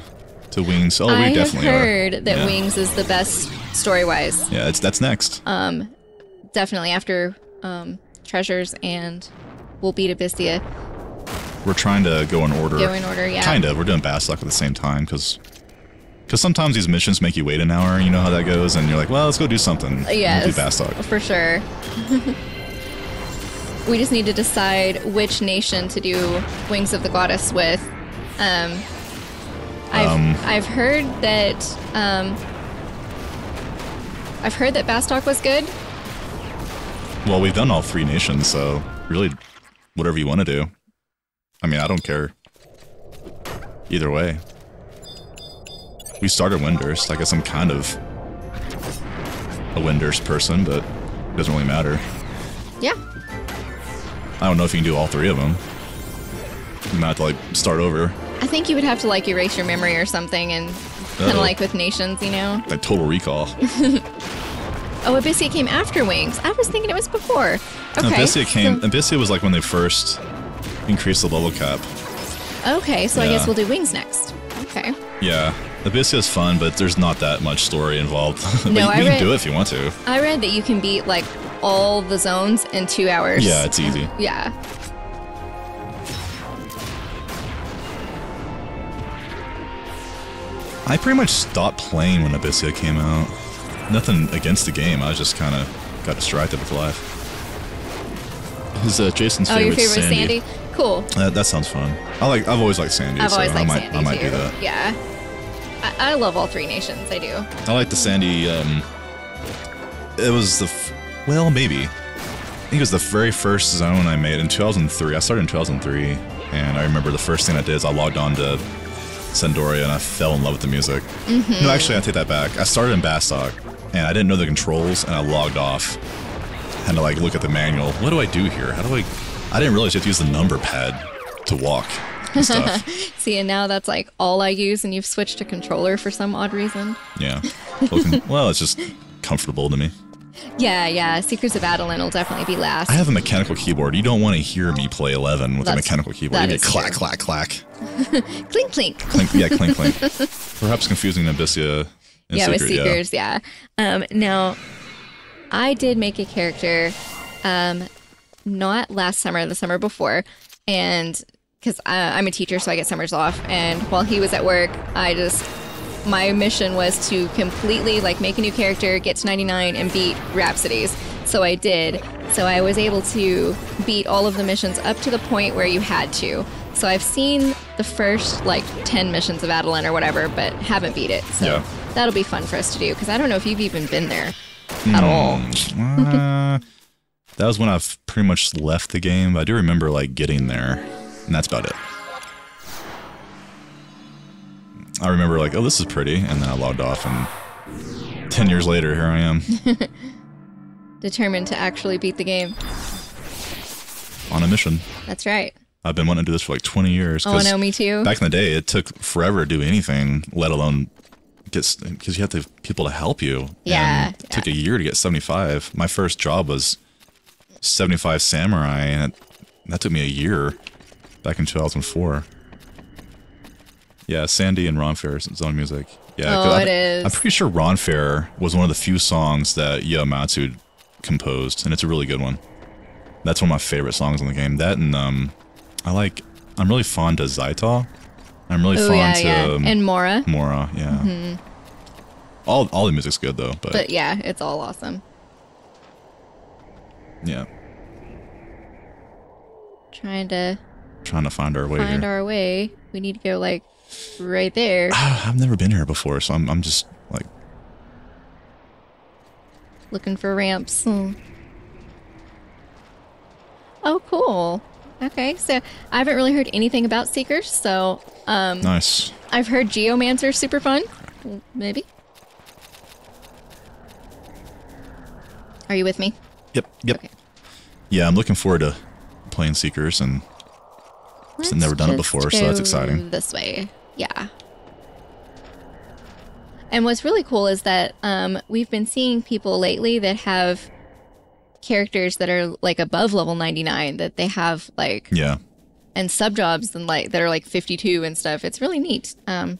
to Wings. Oh, we I have definitely are. heard that Yeah. Wings is the best story wise. Yeah, it's that's next. Um, Definitely after um Treasures and we'll beat Abyssea. We're trying to go in order. Go in order, yeah. Kind of. We're doing Bastok at the same time because because sometimes these missions make you wait an hour. You know how that goes, and you're like, well, let's go do something. Yes. We'll do. For sure. (laughs) we just need to decide which nation to do Wings of the Goddess with. Um, I've, Um. I've heard that um, I've heard that Bastok was good. Well, we've done all three nations, so really, whatever you want to do. I mean, I don't care. Either way. We started Windurst. I guess I'm kind of a Windurst person, but it doesn't really matter. Yeah. I don't know if you can do all three of them. You might have to like start over. I think you would have to like erase your memory or something and kind of like with nations, you know? Like total recall. (laughs) Oh, Abyssea came after Wings. I was thinking it was before. Okay. Abyssea came. so- Abyssea was like when they first increased the level cap. okay, so I guess we'll do Wings next. Okay. Yeah, Abyssea is fun, but there's not that much story involved. (laughs) No, you, I you read- can do it if you want to. I read that you can beat like all the zones in two hours. Yeah, it's easy. (laughs) Yeah. I pretty much stopped playing when Abyssea came out. Nothing against the game. I just kind of got distracted with life. Is uh, Jason's Oh, favorite, your favorite Sandy? Sandy? Cool. That, that sounds fun. I like. I've always liked Sandy. I've so always I liked might. Sandy I might too. do that. Yeah. I, I love all three nations. I do. I like the Sandy. Um, it was the. Well, maybe. I think it was the very first zone I made in 2003. I started in 2003, and I remember the first thing I did is I logged on to San d'Oria and I fell in love with the music. Mm-hmm. No, actually, I take that back. I started in Bastock, and I didn't know the controls, and I logged off. Had to like look at the manual. What do I do here? How do I? I didn't realize you have to use the number pad to walk and. (laughs) See, and now that's like all I use, and you've switched to controller for some odd reason. yeah. (laughs) Well, it's just comfortable to me. Yeah, yeah. Secrets of Adoulin will definitely be last. I have a mechanical keyboard. You don't want to hear me play 11 with a mechanical keyboard. You get clack, clack, clack. (laughs) clink, clink. Clink, yeah, clink, clink. (laughs) Perhaps confusing Abyssea and yeah, Secret, with Seekers, yeah. Um, now, I did make a character, um, not last summer, the summer before, and because I'm a teacher, so I get summers off. And while he was at work, I just my mission was to completely like make a new character, get to 99, and beat Rhapsodies. So I did. So I was able to beat all of the missions up to the point where you had to. So I've seen the first like 10 missions of Adoulin or whatever, but haven't beat it. So Yeah. that'll be fun for us to do because I don't know if you've even been there at all. Uh, that was when I've pretty much left the game. I do remember like getting there, and that's about it. I remember like, oh, this is pretty, and then I logged off, and ten years later, here I am (laughs) Determined to actually beat the game. on a mission. That's right. I've been wanting to do this for like twenty years. Oh, no, me too. Back in the day, it took forever to do anything, let alone get because you have to have people to help you. Yeah, And it took a year to get 75. My first job was 75 samurai, and it, that took me a year back in 2004. Yeah, Sandy and Ronfaure's zone music. Yeah, Oh, 'cause I- it is. I'm pretty sure Ronfaure was one of the few songs that Uematsu composed, and it's a really good one. That's one of my favorite songs in the game. That and um, I like I'm really fond of Zytal. I'm really Oh fond yeah, to yeah. um, And Mora. Mora. Yeah. All all the music's good though, but, But yeah, it's all awesome. yeah, Trying to trying to find our way find here. our way. We need to go like right there. (sighs) I've never been here before, so I'm I'm just like looking for ramps. Hmm. Oh, cool. Okay, so I haven't really heard anything about Seekers, so um, nice. I've heard Geomancer super fun. Maybe. Are you with me? Yep, yep. Okay. Yeah, I'm looking forward to playing Seekers and I've never done it before, so that's exciting. This way, yeah. And what's really cool is that um, we've been seeing people lately that have characters that are like above level 99 that they have like yeah. and sub jobs and like that are like 52 and stuff. It's really neat. Um,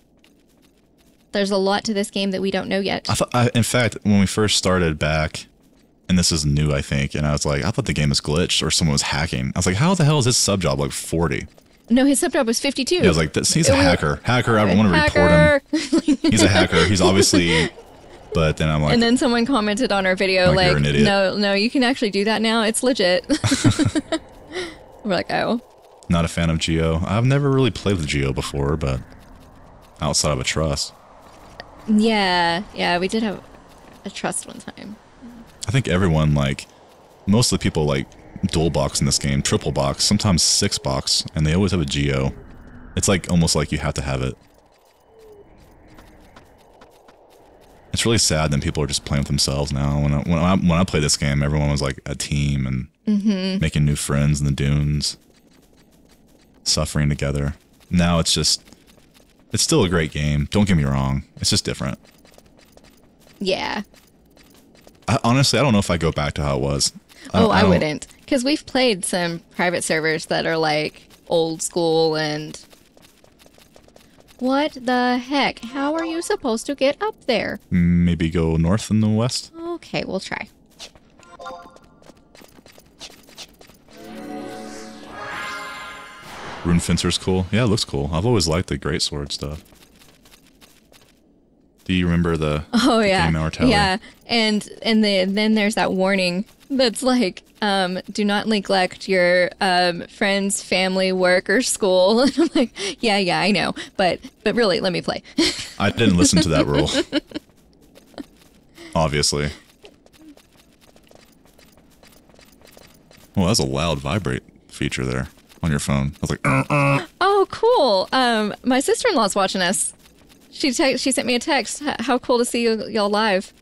there's a lot to this game that we don't know yet. I thought, I, in fact, when we first started back, and this is new, I think, and I was like, I thought the game was glitched or someone was hacking. I was like, how the hell is this sub job like 40? No, his sub job was 52. Yeah, I was like, this, he's a hacker. Hacker, I don't want to report him. He's a hacker. He's obviously, but then I'm like, and then someone commented on our video Like, you're like, an idiot. no, no, you can actually do that now. It's legit. (laughs) We're like, oh, not a fan of Geo. I've never really played with Geo before, but outside of a trust. yeah, yeah. We did have a trust one time. I think everyone like most of the people like dual box in this game, triple box, sometimes six box, and they always have a geo. It's like almost like you have to have it. It's really sad that people are just playing with themselves now. When I, when I when I played this game, everyone was like a team and mm-hmm. making new friends in the dunes, suffering together. Now it's just, it's still a great game. Don't get me wrong. It's just different. Yeah. I, honestly, I don't know if I go back to how it was. oh, I, don't- wouldn't, because we've played some private servers that are like old school and. What the heck? How are you supposed to get up there? Maybe go north and the west. Okay, we'll try. Rune Fencer's cool. Yeah, it looks cool. I've always liked the great sword stuff. Do you remember the Oh yeah, Game Hour Tower? yeah, and and then then there's that warning that's like, um, do not neglect your um, friends, family, work, or school. And (laughs) I'm like, yeah, yeah, I know, but but really, let me play. I didn't listen to that rule. (laughs) Obviously. Well, that's a loud vibrate feature there on your phone. I was like, uh, uh. oh, cool. Um, my sister in law's watching us. She te- she sent me a text. H- How cool to see you, y'all live.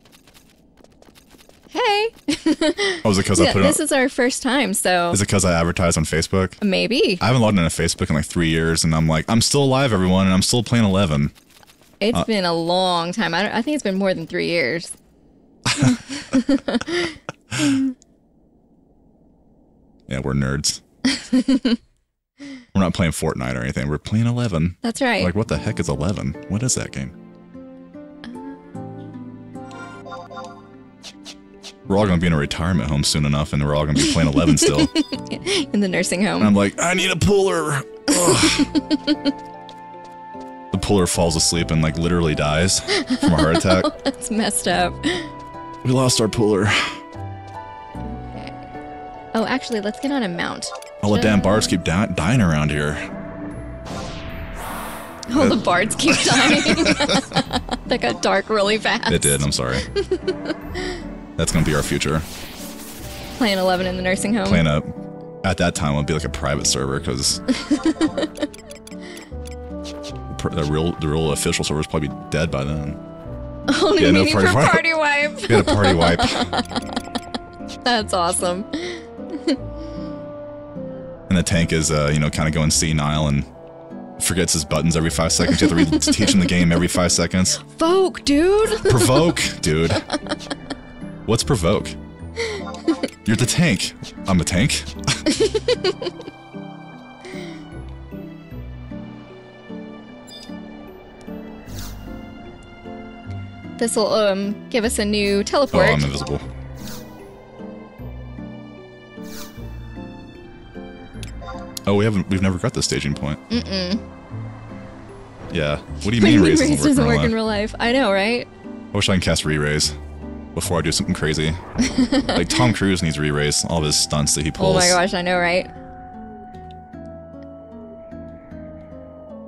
Hey, oh, was it because I put it this on, is our first time, so is it because I advertised on Facebook? maybe I haven't logged into Facebook in like three years, and I'm like, I'm still alive, everyone, and I'm still playing 11. it's uh, been a long time. I, don't, I think it's been more than three years. (laughs) Yeah, we're nerds. (laughs) we're not playing Fortnite or anything. We're playing 11. That's right. Like, what the heck is 11? What is that game? We're all to be in a retirement home soon enough, and we're all to be playing 11 still. (laughs) in the nursing home. And I'm like, I need a puller. The puller falls asleep and, like, literally dies from a heart attack. (laughs) Oh, that's messed up. We lost our puller. Okay. Oh, actually, let's get on a mount. All the damn bars keep di- dying around here. All the bards keep (laughs) dying. that got dark really fast. It did, I'm sorry. That's going to be our future. Plan 11 in the nursing home. Plan up. at that time it'll be like a private server because (laughs) the real the real official server is probably dead by then. Only Yeah, no party for wipe. party wipe. (laughs) Had a party wipe, (laughs) That's awesome. and the tank is uh, you know kind of going senile and forgets his buttons every five seconds. You have to re- teach him the game every five seconds. Folk, dude. Provoke, dude. What's provoke? (laughs) You're the tank. I'm the tank. (laughs) This will um give us a new teleport. Oh. I'm invisible. Oh, we haven't. We've never got the staging point. Mm-mm. Yeah. What do you (laughs) mean, raise doesn't doesn't work work in in real life? real life? I know, right? I wish I can cast re-raise before I do something crazy. (laughs) like Tom Cruise needs to re-raise all of his stunts that he pulls. Oh my gosh, I know, right?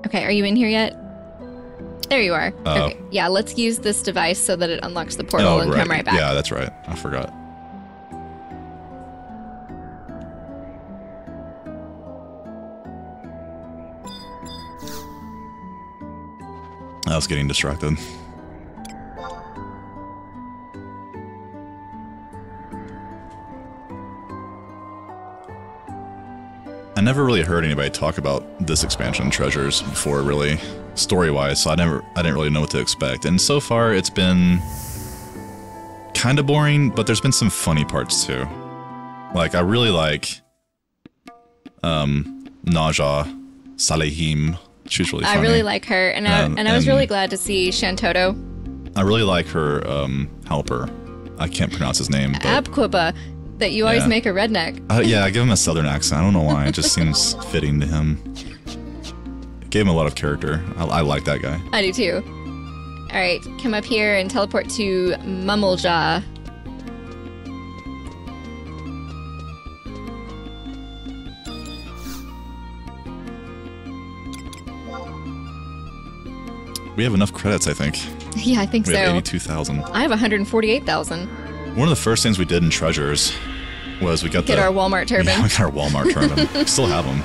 Okay, are you in here yet? There you are. Oh. Okay, yeah, let's use this device so that it unlocks the portal Oh, and come right back. Yeah, that's right. I forgot. I was getting distracted. Never really heard anybody talk about this expansion treasures before, really, story-wise. So I never, I didn't really know what to expect. And so far, it's been kind of boring, but there's been some funny parts too. Like I really like um Naja Salaheem. She's really funny. I really like her, and I, Um, and I was and- really glad to see Shantotto I really like her um helper. I can't pronounce his name, but Abquhbah, that you always Yeah. make a redneck. uh, yeah, I give him a southern accent. I don't know why. It just seems (laughs) fitting to him. It Gave him a lot of character. I, I like that guy. I do too. All right, come up here and teleport to Mamool Ja. We have enough credits, I think. Yeah, I think We have so. eighty-two thousand. I have 148,000. One of the first things we did in treasures was we got Get the our Walmart turban. Yeah, we got our Walmart turban. (laughs) Still have them.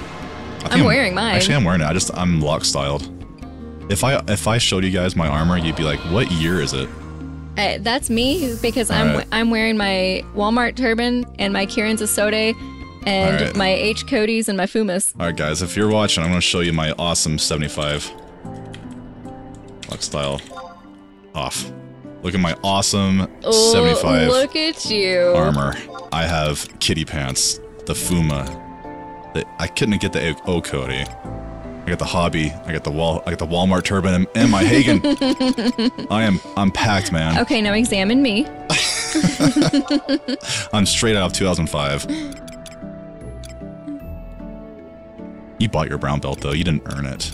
I I'm wearing mine. Actually, I'm wearing it. I just I'm lock styled. If I if I showed you guys my armor, you'd be like, "What year is it?" Uh, that's me because I'm Alright. I'm wearing my Walmart turban and my Kieran's Asode and Alright. my H Cody's and my Fumas. All right, guys. If you're watching, I'm going to show you my awesome 75 lock style off. Look at my awesome Oh, 75 look at you. armor. I have kitty pants, the Fuma. The, I couldn't get the O oh, Cody. I got the hobby. I got the wall. I got the Walmart turban and, and my Hagen. (laughs) I am. I'm packed, man. Okay, now examine me. (laughs) I'm straight out of 2005. You bought your brown belt though. You didn't earn it.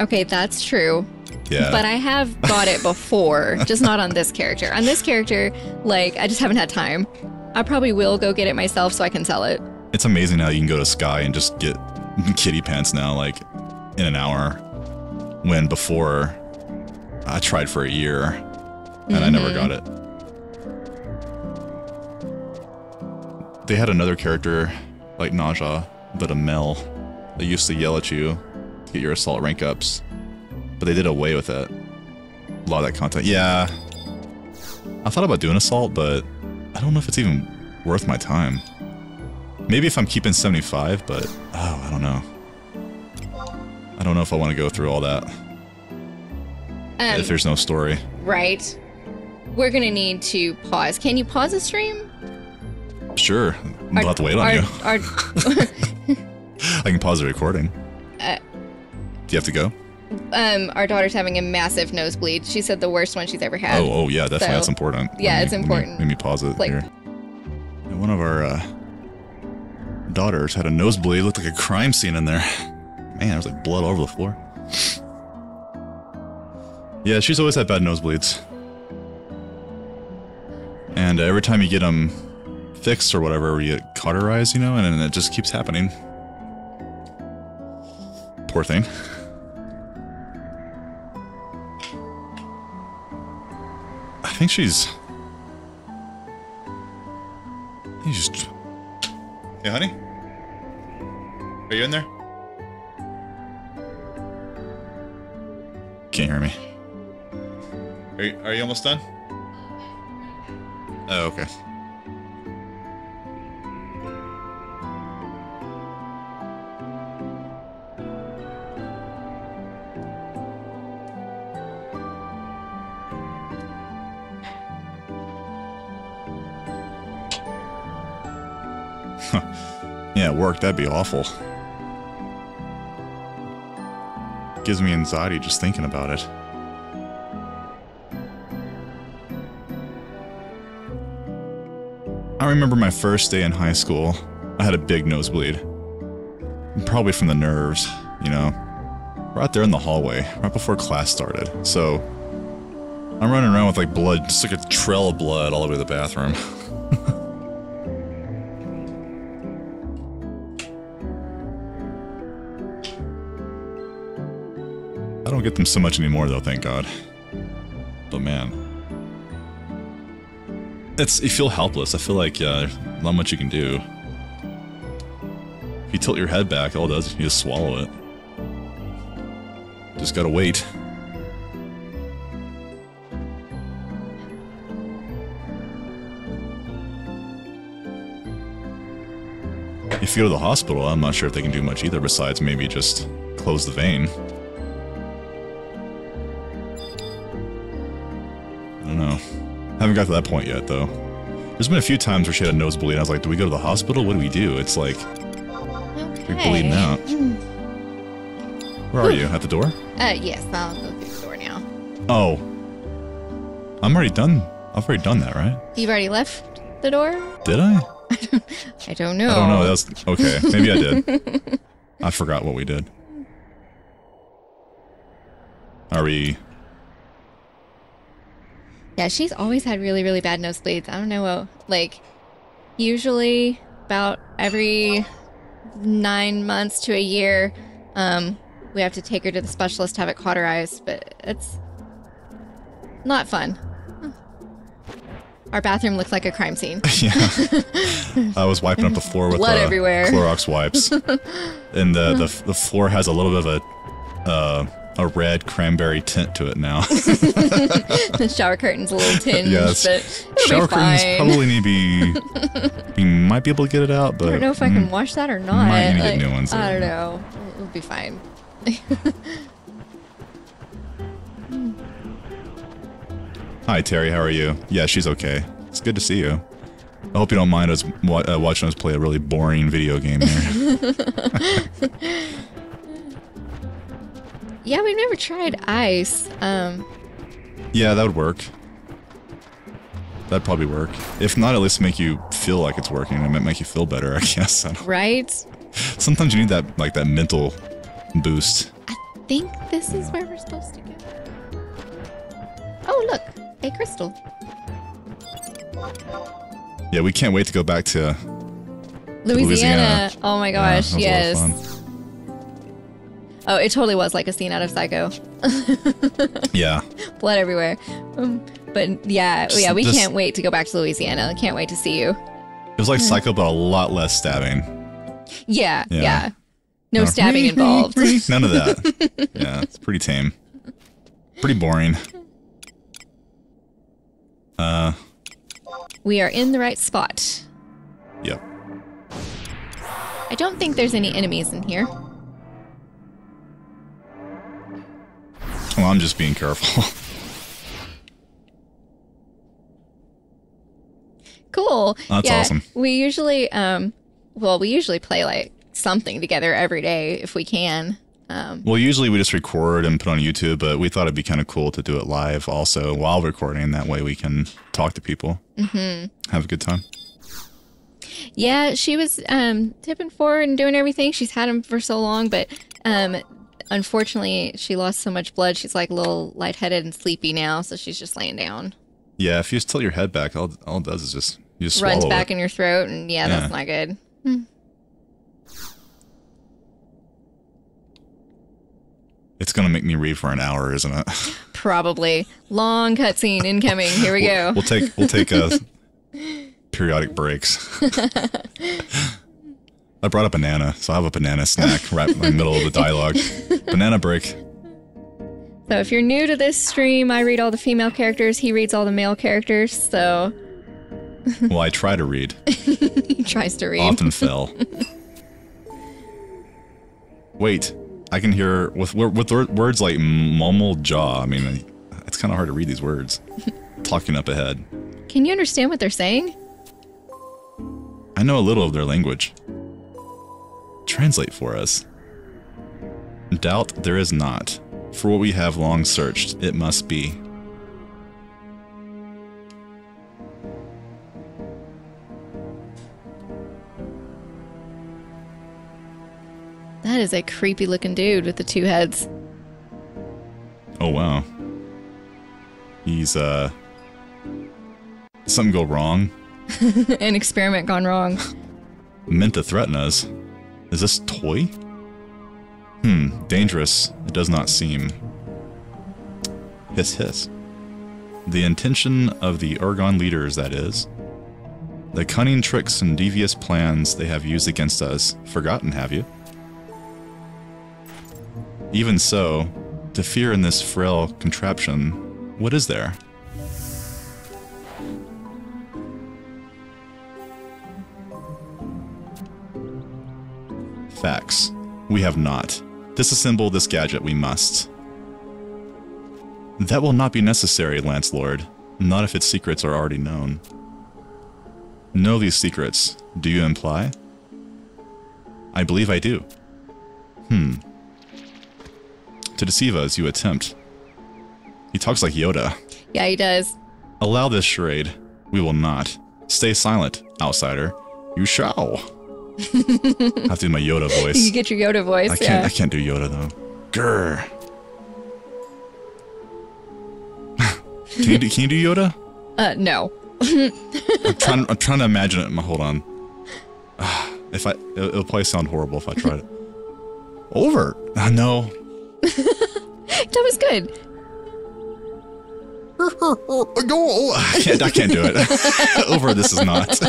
Okay, that's true. Yeah. But I have bought it before, (laughs) just not on this character. On this character, like, I just haven't had time. I probably will go get it myself so I can sell it. it's amazing how you can go to Sky and just get (laughs) kitty pants now, like in an hour. When before, I tried for a year and I never mm-hmm. got it. They had another character like Naja, but a Mel. They used to yell at you to get your assault rank ups, but they did away with it. A lot of that content. Yeah. I thought about doing assault, but I don't know if it's even worth my time. Maybe if I'm keeping 75, but oh, I don't know. I don't know if I want to go through all that Um, if there's no story. right. We're gonna need to pause. Can you pause the stream? Sure, we'll have to wait on our, you. Our, (laughs) I can pause the recording. Uh, Do you have to go? Um, our daughter's having a massive nosebleed. She said the worst one she's ever had. Oh, oh yeah, definitely. so- that's important. yeah, Let it's me- let me- important. Let me, pause it Like- here. Yeah, One of our uh, daughters had a nosebleed. Looked like a crime scene in there. Man, there was like blood all over the floor. Yeah, she's always had bad nosebleeds. And uh, every time you get them fixed or whatever, you get cauterized, you know, and then it just keeps happening. Poor thing. Think she's. I just... Hey, honey? Are you in there? Can't hear me. Are you, are you almost done? Oh, okay. (laughs) Yeah, at work, that'd be awful. Gives me anxiety just thinking about it. I remember my first day in high school. I had a big nosebleed. Probably from the nerves, you know. Out there in the hallway, right before class started. So I'm running around with like blood, just like a trail of blood all over the bathroom. (laughs) I don't get them so much anymore though, thank God. But man. It's you feel helpless. I feel like uh, not much you can do. If you tilt your head back, all it does is you just swallow it. Just gotta wait. If you go to the hospital, I'm not sure if they can do much either besides maybe just close the vein. I don't know. Haven't got to that point yet, though. There's been a few times where she had a nosebleed, and I was like, do we go to the hospital? What do we do? It's like, you're bleeding Okay. out. Where are you? At the door? Uh, yes, I'll go through the door now. Oh. I'm already done. I've already done that, right? You've already left the door? Did I? (laughs) I don't know. I don't know. That was okay. Maybe I did. (laughs) I forgot what we did. Are we? Yeah, she's always had really, really bad nosebleeds. I don't know what, like, usually about every nine months to a year, um, we have to take her to the specialist to have it cauterized, but it's not fun. Our bathroom looks like a crime scene. (laughs) Yeah. (laughs) I was wiping up the floor with Blood uh, everywhere. Clorox wipes, (laughs) and the, the the floor has a little bit of a uh, a red cranberry tint to it now. the (laughs) (laughs) shower curtain's a little tinged, Yes. but it'll Shower be curtains probably need to be. (laughs) We might be able to get it out, but I don't know if I mm, can wash that or not. Might need to get new ones I don't know. It'll be fine. Hi Terry, how are you? Yeah, she's okay. It's good to see you. I hope you don't mind us wa- uh, watching us play a really boring video game here. Yeah, we've never tried ice. Um, yeah, that would work. That'd probably work. If not, at least make you feel like it's working. It might make you feel better, (laughs) I guess. I right? Sometimes you need that, like that mental boost. I think this is where we're supposed to go. Oh, look, a crystal. Yeah, we can't wait to go back to. Louisiana. Louisiana. Oh my gosh, that was a lot of yes. Oh, it totally was like a scene out of Psycho. (laughs) Yeah, Blood everywhere. Um, but yeah, Just- yeah, we just- can't wait to go back to Louisiana. Can't wait to see you. it was like Psycho, but a lot less stabbing. Yeah, Yeah. yeah. No No. stabbing (laughs) involved. (laughs) None of that. Yeah, it's pretty tame. Pretty boring. Uh, We are in the right spot. yep. I don't think there's any enemies in here. Well, I'm just being careful. (laughs) Cool. That's yeah, awesome. We usually, um, well, we usually play like something together every day if we can. Um, well, usually we just record and put on YouTube, but we thought it'd be kind of cool to do it live also while recording. That way we can talk to people, mm-hmm. have a good time. yeah, she was um, tipping forward and doing everything. She's had him for so long, but um, unfortunately, she lost so much blood. She's like a little lightheaded and sleepy now, so she's just laying down. Yeah, if you just tilt your head back, all, all it does is just you just Runs back it. in your throat, and yeah, Yeah. that's not good. It's gonna make me read for an hour, isn't it? (laughs) Probably long cutscene incoming. Here we go. We'll take we'll take uh, (laughs) periodic breaks. (laughs) I brought a banana, so I have a banana snack (laughs) right in the middle of the dialogue. Banana break. So if you're new to this stream, I read all the female characters. He reads all the male characters. So (laughs) Well, I try to read, he tries to read. often (laughs) fail. Wait, I can hear with with words like Mamool Ja. I mean, it's kind of hard to read these words. Talking up ahead. Can you understand what they're saying? I know a little of their language. Translate for us. Doubt there is not. For what we have long searched, it must be. That is a creepy looking dude with the two heads. Oh wow. He's uh something go wrong. (laughs) An experiment gone wrong. Meant to threaten us. Is this toy? Hmm, dangerous. It does not seem. Hiss hiss. The intention of the Urhgan leaders, that is. The cunning tricks and devious plans they have used against us. Forgotten, have you? Even so, to fear in this frail contraption, what is there? Facts. We have not. Disassemble this gadget we must. That will not be necessary, Lance Lord. Not if its secrets are already known. Know these secrets, do you imply? I believe I do. Hmm. To deceive us, you attempt. He talks like Yoda. Yeah, he does. Allow this charade. We will not. Stay silent, outsider. You shall. I (laughs) have to do my Yoda voice. You get your Yoda voice. I can't. yeah. I can't do Yoda though. Grr. (laughs) can you do? Can you do Yoda? (laughs) Uh, no. I'm trying. I'm trying to imagine it. Hold on. (sighs) If I, it'll, it'll probably sound horrible if I tried it. Over. Uh, no. That was good. Go. I can't. I can't do it. (laughs) Over. This is not.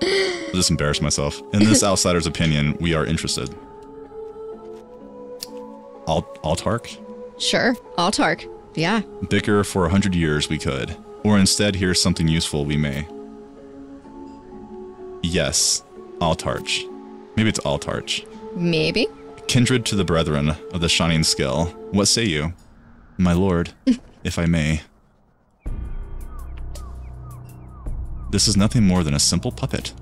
I'll just embarrass myself. In this outsider's opinion, we are interested. Alt Altark. Sure. Altark. Yeah. Bicker for a hundred years we could, or instead hear something useful we may. Yes, Altarch. Maybe it's Altarch. Maybe. Kindred to the brethren of the shining skill, what say you? My lord, (laughs) if I may. This is nothing more than a simple puppet.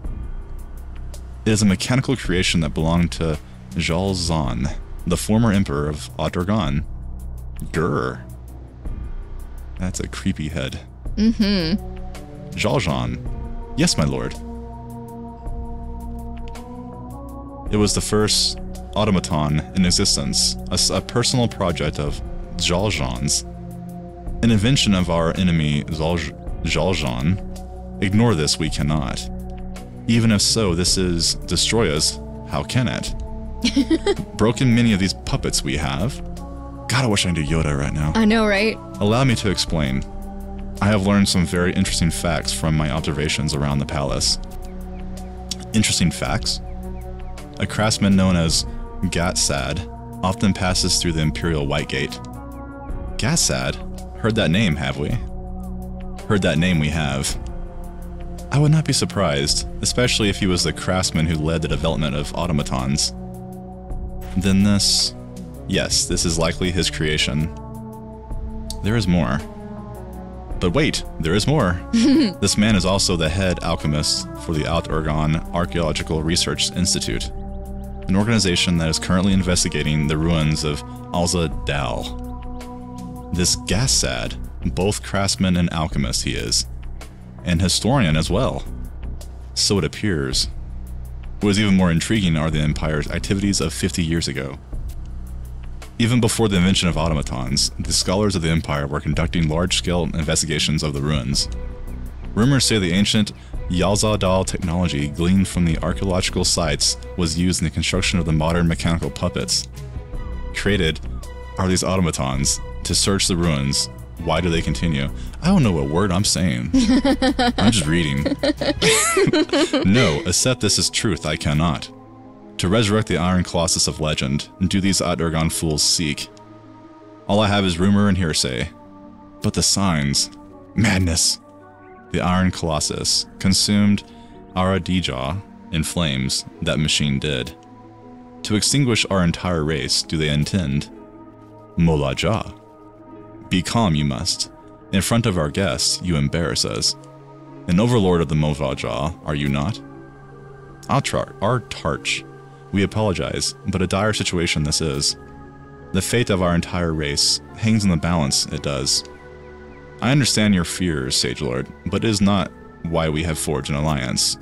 It is a mechanical creation that belonged to Jalzahn, the former emperor of Aht Urhgan. Grr. That's a creepy head. Mm-hmm. Jalzahn. Yes, my lord. It was the first automaton in existence, a personal project of Jalzahn's. An invention of our enemy Zalj- Ignore this, we cannot. Even if so, this is destroy us. How can it? (laughs) Broken many of these puppets we have. God, I wish I knew Yoda right now. I know, right? Allow me to explain. I have learned some very interesting facts from my observations around the palace. Interesting facts? A craftsman known as Ghatsad often passes through the Imperial White Gate. Ghatsad? Heard that name, have we? Heard that name we have. I would not be surprised, especially if he was the craftsman who led the development of automatons. Then this. Yes, this is likely his creation. There is more. But wait, there is more. (laughs) this man is also the head alchemist for the Aht Urhgan Archaeological Research Institute, an organization that is currently investigating the ruins of Alzadaal. This Ghatsad, both craftsman and alchemist he is, and historian as well. So it appears. What is even more intriguing are the Empire's activities of 50 years ago. Even before the invention of automatons, the scholars of the Empire were conducting large scale investigations of the ruins. Rumors say the ancient Yalzadal technology gleaned from the archaeological sites was used in the construction of the modern mechanical puppets. Created are these automatons to search the ruins. Why do they continue? I don't know what word I'm saying. (laughs) I'm just reading. (laughs) no, accept this as truth, I cannot. To resurrect the Iron Colossus of legend, do these Aht Urhgan fools seek? All I have is rumor and hearsay. But the signs. Madness! The Iron Colossus consumed Ara Aradjiah in flames, that machine did. To extinguish our entire race, do they intend? Mola Molaja. Be calm, you must. In front of our guests, you embarrass us. An overlord of the Movaja, are you not? Atrar, our Tarch. We apologize, but a dire situation this is. The fate of our entire race hangs in the balance, it does. I understand your fears, Sage Lord, but it is not why we have forged an alliance.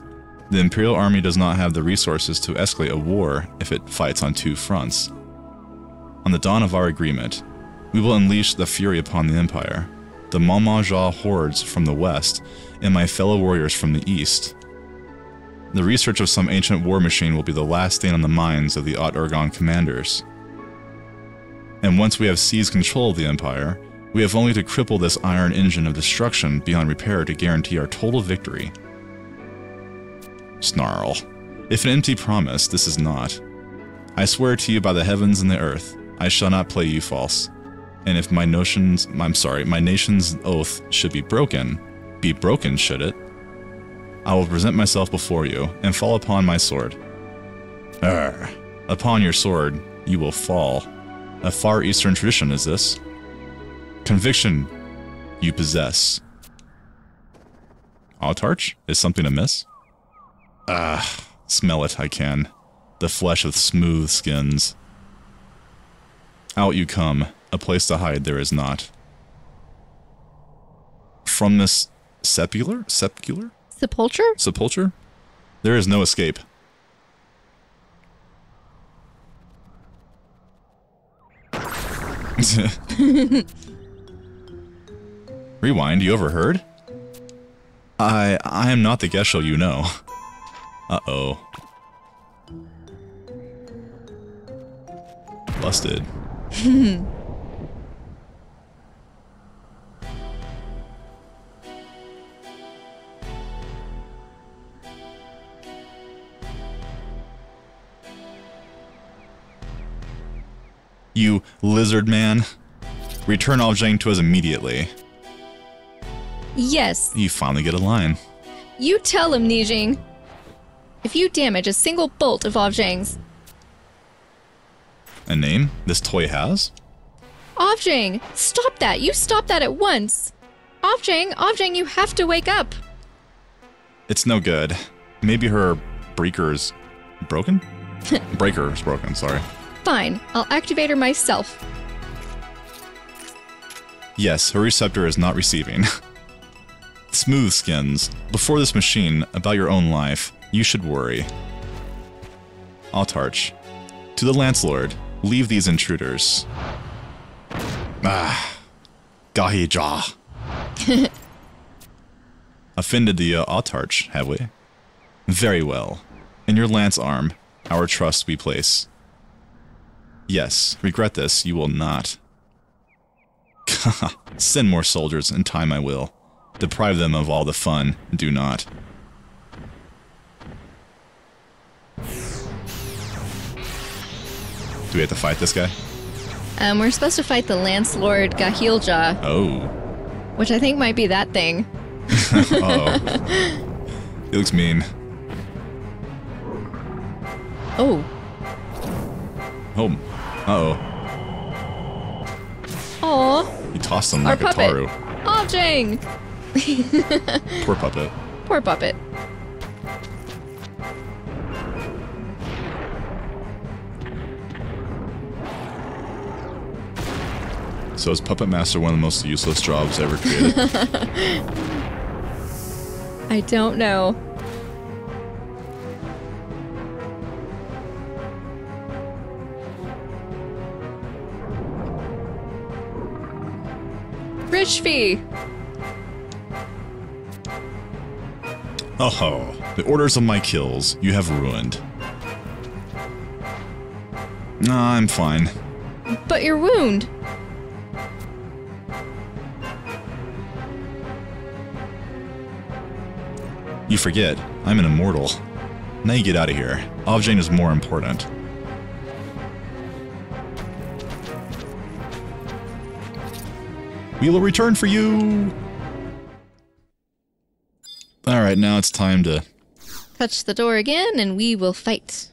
The Imperial Army does not have the resources to escalate a war if it fights on two fronts. On the dawn of our agreement, we will unleash the fury upon the Empire, the Malmaja hordes from the west, and my fellow warriors from the east. The research of some ancient war machine will be the last stain on the minds of the Aht Urhgan commanders. And once we have seized control of the Empire, we have only to cripple this iron engine of destruction beyond repair to guarantee our total victory. Snarl. If an empty promise, this is not. I swear to you by the heavens and the earth, I shall not play you false. And if my notions, I'm sorry, my nation's oath should be broken, be broken should it, I will present myself before you and fall upon my sword. Arr, upon your sword you will fall. A far eastern tradition is this. Conviction you possess. Autarch? Is something amiss? Ah, smell it I can. The flesh of smooth skins. Out you come. A place to hide there is not. From this sepulchre? Sepulchre? Sepulture? Sepulchre? There is no escape. (laughs) Rewind, you overheard? I I am not the Gessho you know. Uh-oh. Busted. (laughs) you lizard man. Return Ovjang to us immediately. Yes. You finally get a line. You tell him, Mnejing. If you damage a single bolt of Ovjang's, A name this toy has? Ovjang, stop that! You stop that at once! Ovjang, Ovjang, you have to wake up! It's no good. Maybe her breaker's broken? (laughs) Breaker is broken, sorry. Fine, I'll activate her myself. Yes, her receptor is not receiving. (laughs) Smooth skins. Before this machine, about your own life, you should worry. Autarch. To the Lancelord, leave these intruders. Ah. Gahija. (laughs) Offended the uh, Autarch, have we? Very well. In your lance arm, our trust we place. Yes, regret this, you will not. (laughs) Send more soldiers, in time I will. Deprive them of all the fun, do not. Do we have to fight this guy? Um, we're supposed to fight the Lance Lord Gahilja, Oh. which I think might be that thing. (laughs) Oh. he looks mean. Oh. Oh. Uh-oh. Aw, He tossed him like a puppet. taru. Ovjang! (laughs) Poor puppet. Poor puppet. So is Puppet Master one of the most useless jobs ever created? (laughs) I don't know. Rishfee! oh, the orders of my kills you have ruined. Nah, I'm fine. But your wound! You forget, I'm an immortal. Now you get out of here. Ovjang is more important. We will return for you! Alright, now it's time to... Touch the door again and we will fight.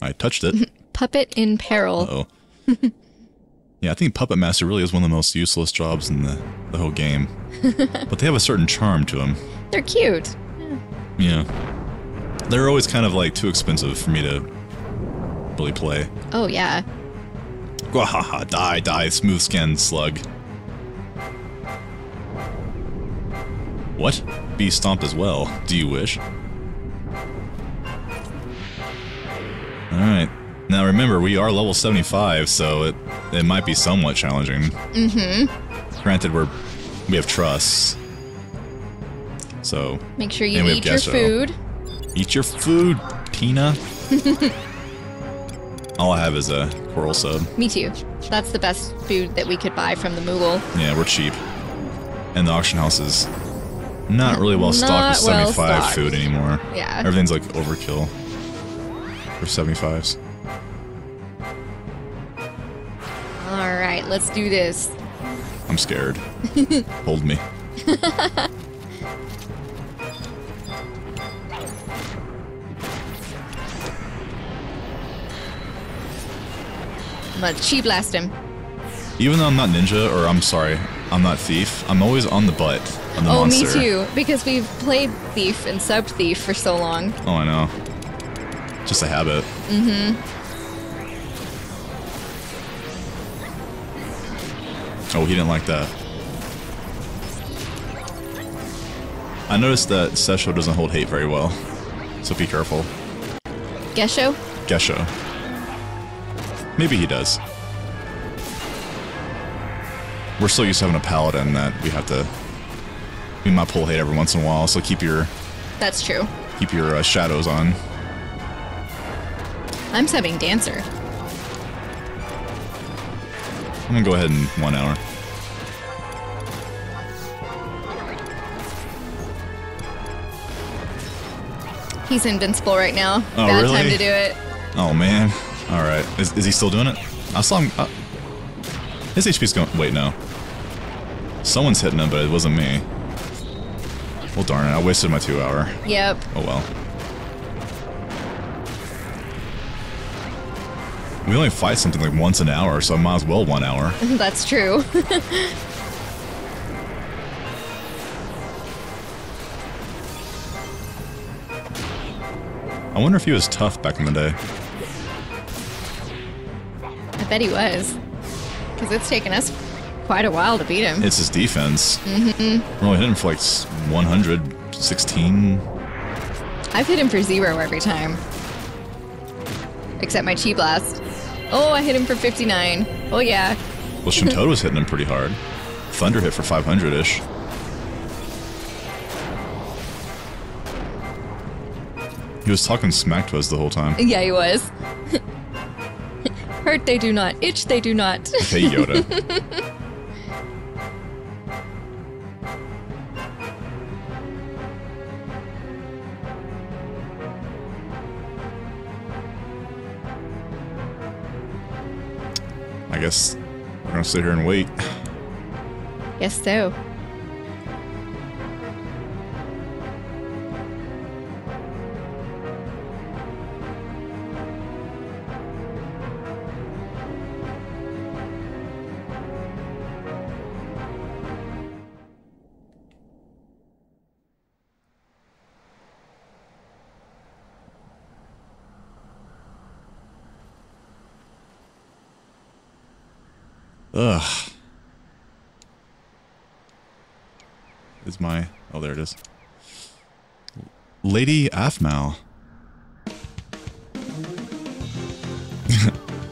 I touched it. (laughs) Puppet in peril. Uh-oh. (laughs) yeah, I think Puppet Master really is one of the most useless jobs in the, the whole game. (laughs) but they have a certain charm to them. They're cute. Yeah. They're always kind of like too expensive for me to really play. Oh, yeah. Gwahaha, die, die, smooth skin slug. What? Be stomped as well. Do you wish? Alright. Now remember, we are level 75, so it it might be somewhat challenging. Mm-hmm. Granted, we're we have trusts. So Make sure you And we have eat your food. eat your food, Tina. (laughs) All I have is a coral sub. Me too. That's the best food that we could buy from the Moogle. Yeah, we're cheap. And the auction house is not really well stocked with well 75 stocked. food anymore. Yeah. Everything's like overkill for 75s. All right, let's do this. I'm scared. (laughs) Hold me. (laughs) Gonna chi blast him. Even though I'm not ninja, or I'm sorry, I'm not thief, I'm always on the butt of the Oh, monster. me too. Because we've played Thief and sub Thief for so long. Oh, I know. Just a habit. Mm-hmm. Oh, he didn't like that. I noticed that Gessho doesn't hold hate very well, so be careful. Gessho? Gessho. Maybe he does. We're so used to having a paladin that we have to. We might pull hate every once in a while, so keep your That's true. keep your uh, shadows on. I'm subbing Dancer. I'm gonna go ahead in one hour. He's invincible right now. Oh, Bad really? time to do it. Oh man. All right. Is, is he still doing it? I saw him. Uh, his HP's going. Wait, no. Someone's hitting him, but it wasn't me. Well, darn it. I wasted my two hour. Yep. Oh well. We only fight something like once an hour, so I might as well one hour. (laughs) That's true. I wonder if he was tough back in the day. I bet he was. Because it's taken us quite a while to beat him. It's his defense. Mm-hmm. We're only hitting for like 116. I've hit him for zero every time. Except my Chi Blast. Oh, I hit him for 59. Oh, yeah. Well, (laughs) Shantotto was hitting him pretty hard. Thunder hit for 500 ish. He was talking smack to us the whole time. Yeah, he was. (laughs) Hurt they do not, itch they do not. Hey, Yoda. (laughs) I guess we're gonna sit here and wait. Guess so. Ugh. Is my oh there it is. Lady Aphmau.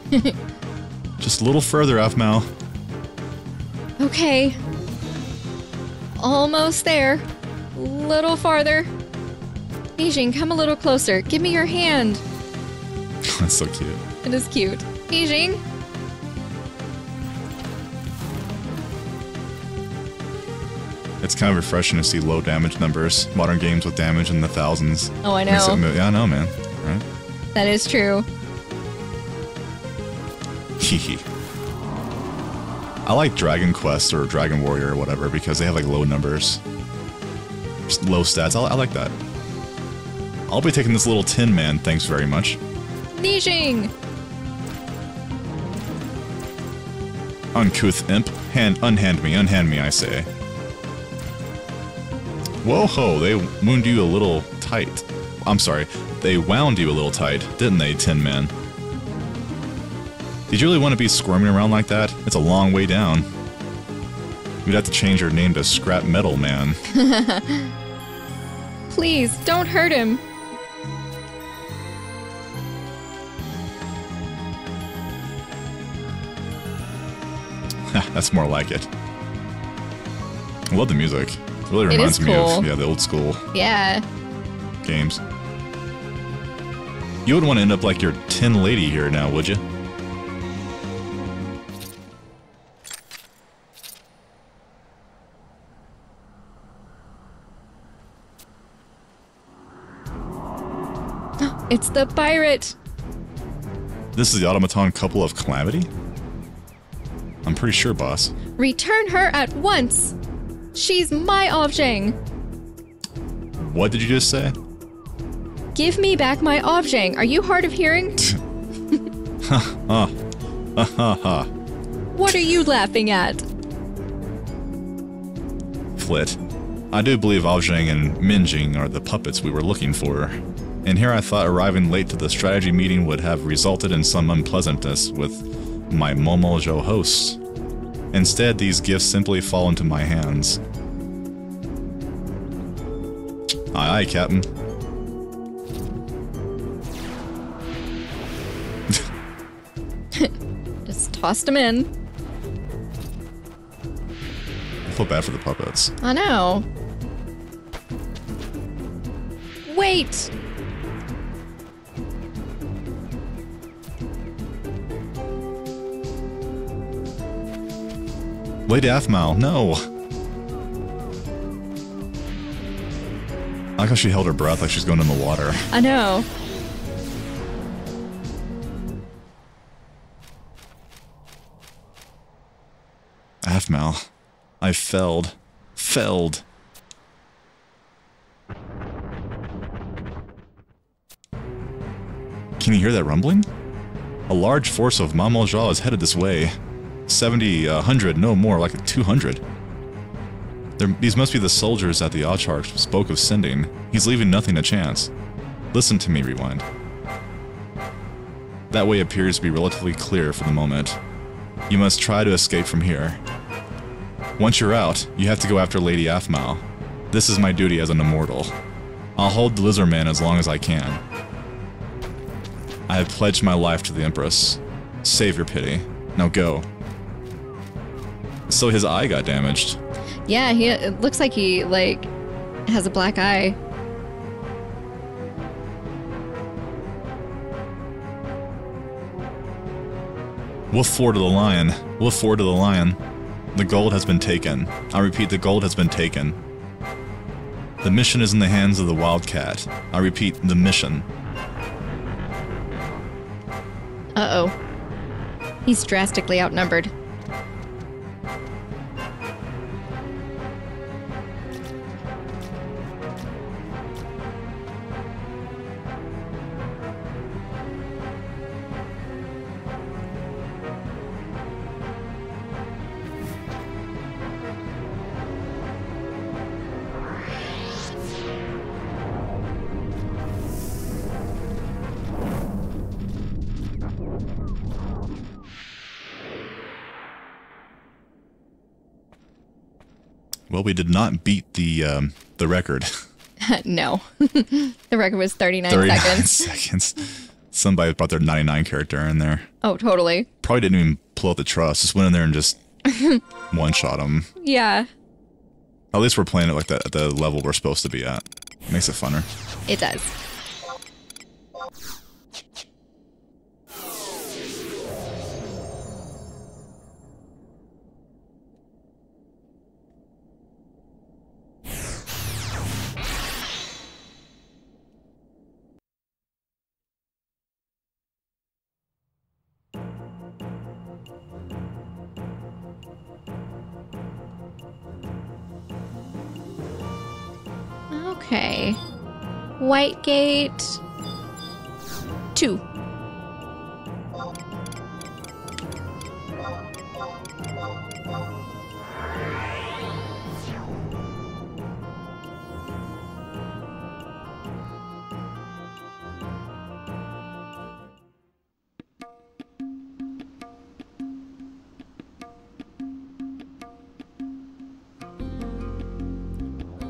(laughs) Just a little further, Aphmau. Okay. Almost there. Little farther. Mnejing, come a little closer. Give me your hand. (laughs) That's so cute. It is cute. Mnejing. It's kind of refreshing to see low damage numbers. Modern games with damage in the thousands. Oh, I Makes it know. yeah, I know, man. Right? That is true. Hehe. I like Dragon Quest or Dragon Warrior or whatever because they have like low numbers, Just low stats. I, I like that. I'll be taking this little tin man. Thanks very much. Mnejing. Uncouth imp, hand unhand me, unhand me, I say. Whoa ho, they wound you a little tight. I'm sorry, they wound you a little tight, didn't they, Tin Man? Did you really want to be squirming around like that? It's a long way down. You'd have to change your name to Scrap Metal Man. (laughs) Please, don't hurt him. (laughs) That's more like it. I love the music. It really reminds me cool. of yeah the old school Yeah. games. You would want to end up like your tin lady here now, would you? (gasps) It's the pirate. This is the automaton couple of Calamity? I'm pretty sure, boss. Return her at once. She's my object. What did you just say? Give me back my object. Are you hard of hearing? Ha (laughs) ha. What are you laughing at? Flit. I do believe Ovjang and Mnejing are the puppets we were looking for. And here I thought arriving late to the strategy meeting would have resulted in some unpleasantness with my Mamool Ja hosts. Instead, these gifts simply fall into my hands. Aye aye, Captain. (laughs) Just tossed him in. I feel bad for the puppets. I know. Wait! Lady Aphmau, no! I like how she held her breath like she's going in the water. I know. Aphmau, I felled. Felled. Can you hear that rumbling? A large force of Mamoljal is headed this way. 70, a 100, no more, like 200. There, these must be the soldiers that the Autarch spoke of sending. He's leaving nothing to chance. Listen to me, Rewind. That way appears to be relatively clear for the moment. You must try to escape from here. Once you're out, you have to go after Lady Aphmau. This is my duty as an immortal. I'll hold the Lizard Man as long as I can. I have pledged my life to the Empress. Save your pity. Now go. So his eye got damaged. Yeah, he it looks like he like has a black eye. Wolf 4 to the lion. Wolf 4 to the lion. The gold has been taken. I repeat, the gold has been taken. The mission is in the hands of the Wildcat. I repeat, the mission. Uh oh. He's drastically outnumbered. Well, we did not beat the um, the record. (laughs) no. (laughs) the record was 39 39 seconds. (laughs) seconds. Somebody brought their 99 character in there. Oh, totally. Probably didn't even pull out the trust. Just went in there and just one shot him. Yeah, At least we're playing it like that at the level we're supposed to be at. Makes it funner. it does. Whitegate. Two.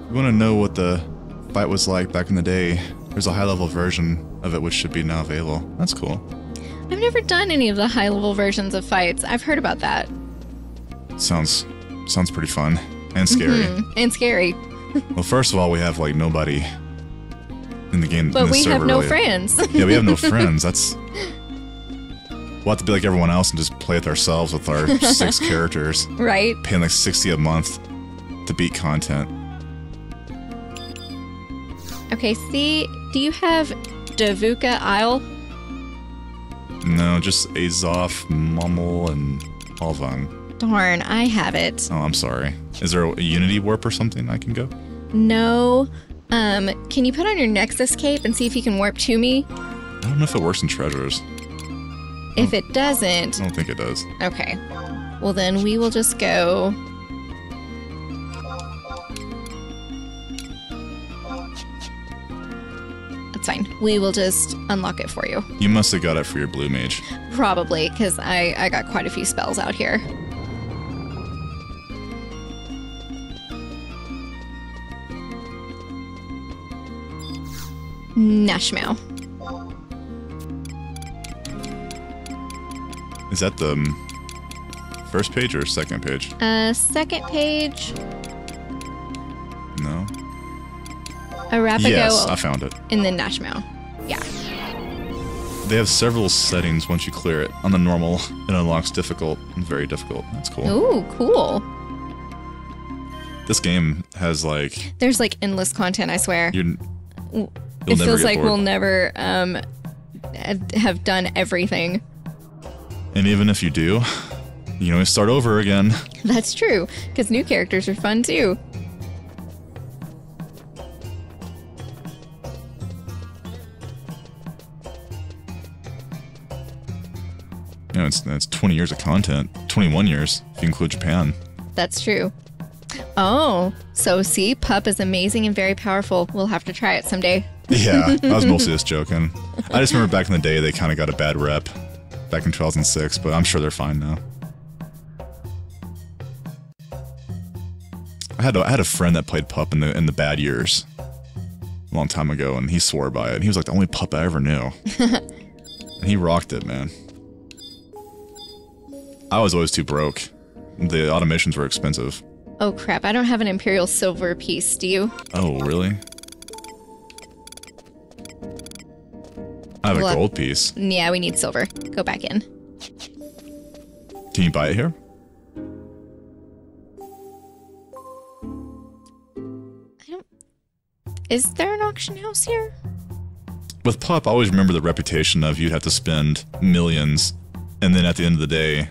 You want to know what the fight was like back in the day, there's a high level version of it which should be now available. That's cool. I've never done any of the high level versions of fights. I've heard about that. Sounds sounds pretty fun and scary. Hmm, and scary. (laughs) Well, first of all, we have like nobody in the game. But we have no really. friends. (laughs) Yeah, we have no (laughs) friends. That's we'll have to be like everyone else and just play with ourselves with our six characters, right? paying like sixty a month to beat content. Okay, see, do you have Dvucca Isle? No, just Azouph, Mamool, and Halvung. Darn, I have it. Oh, I'm sorry. Is there a Unity warp or something I can go? No. Um, can you put on your Nexus cape and see if you can warp to me? I don't know if it works in treasures. If it doesn't, I don't think it does. okay. Well, then we will just go. Fine. We will just unlock it for you. You must have got it for your blue mage. Probably, because I, I got quite a few spells out here. Nashmau. Is that the um, first page or second page? Uh, second page, Arrapago, Yes, I found it. and then Nashmau. Yeah. They have several settings once you clear it. On the normal, it unlocks difficult and very difficult. That's cool. Ooh, cool. This game has like There's like endless content, I swear. you're. It feels like bored. we'll never um have done everything. And even if you do, you know, always start over again. That's true, because new characters are fun too. It's, it's 20 years of content. 21 years if you include Japan. That's true. Oh, so see, Pup is amazing and very powerful. We'll have to try it someday. (laughs) Yeah, I was mostly just (laughs) joking. I just remember back in the day they kind of got a bad rep back in 2006, but I'm sure they're fine now. I had a, I had a friend that played pup in the in the bad years, a long time ago, and he swore by it. He was like the only pup I ever knew, (laughs) and he rocked it, man. I was always too broke. The automations were expensive. Oh crap, I don't have an Imperial Silver piece, do you? Oh, really? I have a gold piece. Yeah, we need silver. Go back in. Can you buy it here? Is there an auction house here? With Pup, I always remember the reputation of you'd have to spend millions, and then at the end of the day,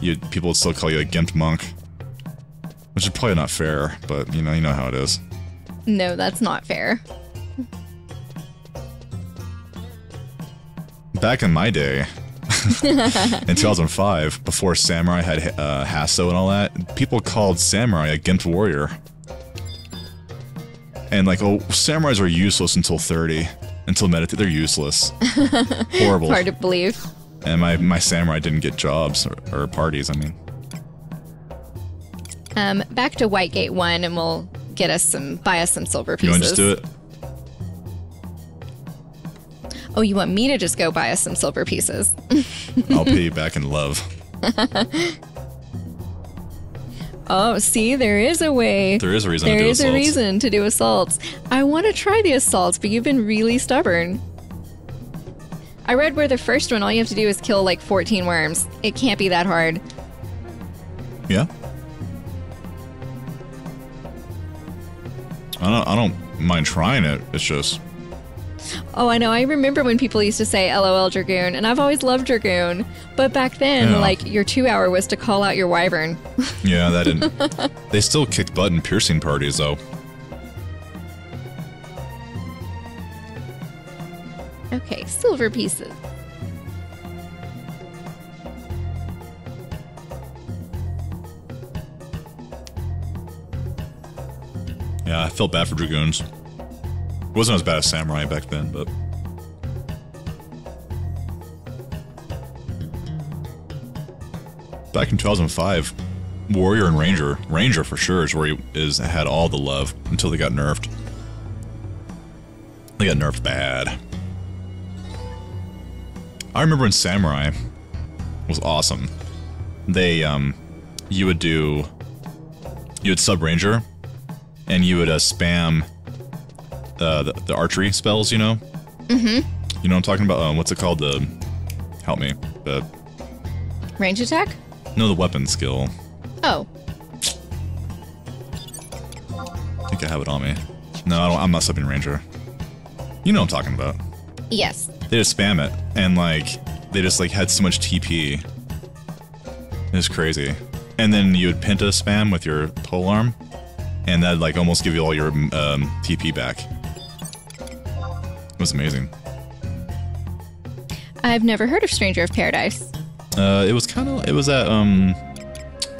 you people would still call you a gimped monk, which is probably not fair. But you know, you know how it is. No, that's not fair. Back in my day, (laughs) in 2005, before Samurai had uh, Hasso and all that, people called Samurai a gimped warrior. And like, oh, samurais are useless until 30. Until meditate, they're useless. (laughs) Horrible. Hard to believe. And my, my samurai didn't get jobs or, or parties, I mean. Um, back to Whitegate one, and we'll get us some, buy us some silver pieces. You want to just do it? Oh, you want me to just go buy us some silver pieces? (laughs) I'll pay you back in love. (laughs) Oh, see, there is a way. There is a reason There to do is a reason to do assaults. I want to try the assaults, but you've been really stubborn. I read where the first one, all you have to do is kill like 14 worms. It can't be that hard. Yeah? I don't, I don't mind trying it. It's just, Oh, I know. I remember when people used to say LOL Dragoon, and I've always loved Dragoon. But back then, Yeah. like, your two hour was to call out your wyvern. (laughs) yeah, that didn't. they still kicked butt in piercing parties, though. Okay, silver pieces. Yeah, I felt bad for Dragoons. It wasn't as bad as Samurai back then, but. Back in 2005, Warrior and Ranger. Ranger for sure is where he is had all the love until they got nerfed. They got nerfed bad. I remember when Samurai was awesome. They um you would do you would sub Ranger and you would uh, spam uh, the, the archery spells, you know? Mm-hmm. You know what I'm talking about? Um, what's it called? The help me. The Range attack? no, the weapon skill. Oh, I think I have it on me. No, I don't, I'm not subbing Ranger. You know what I'm talking about. yes. They just spam it, and like they just like had so much TP. It was crazy. And then you would Penta spam with your pole arm, and that'd like almost give you all your um, TP back. It was amazing. I've never heard of Stranger of Paradise. Uh, it was kind of it was at um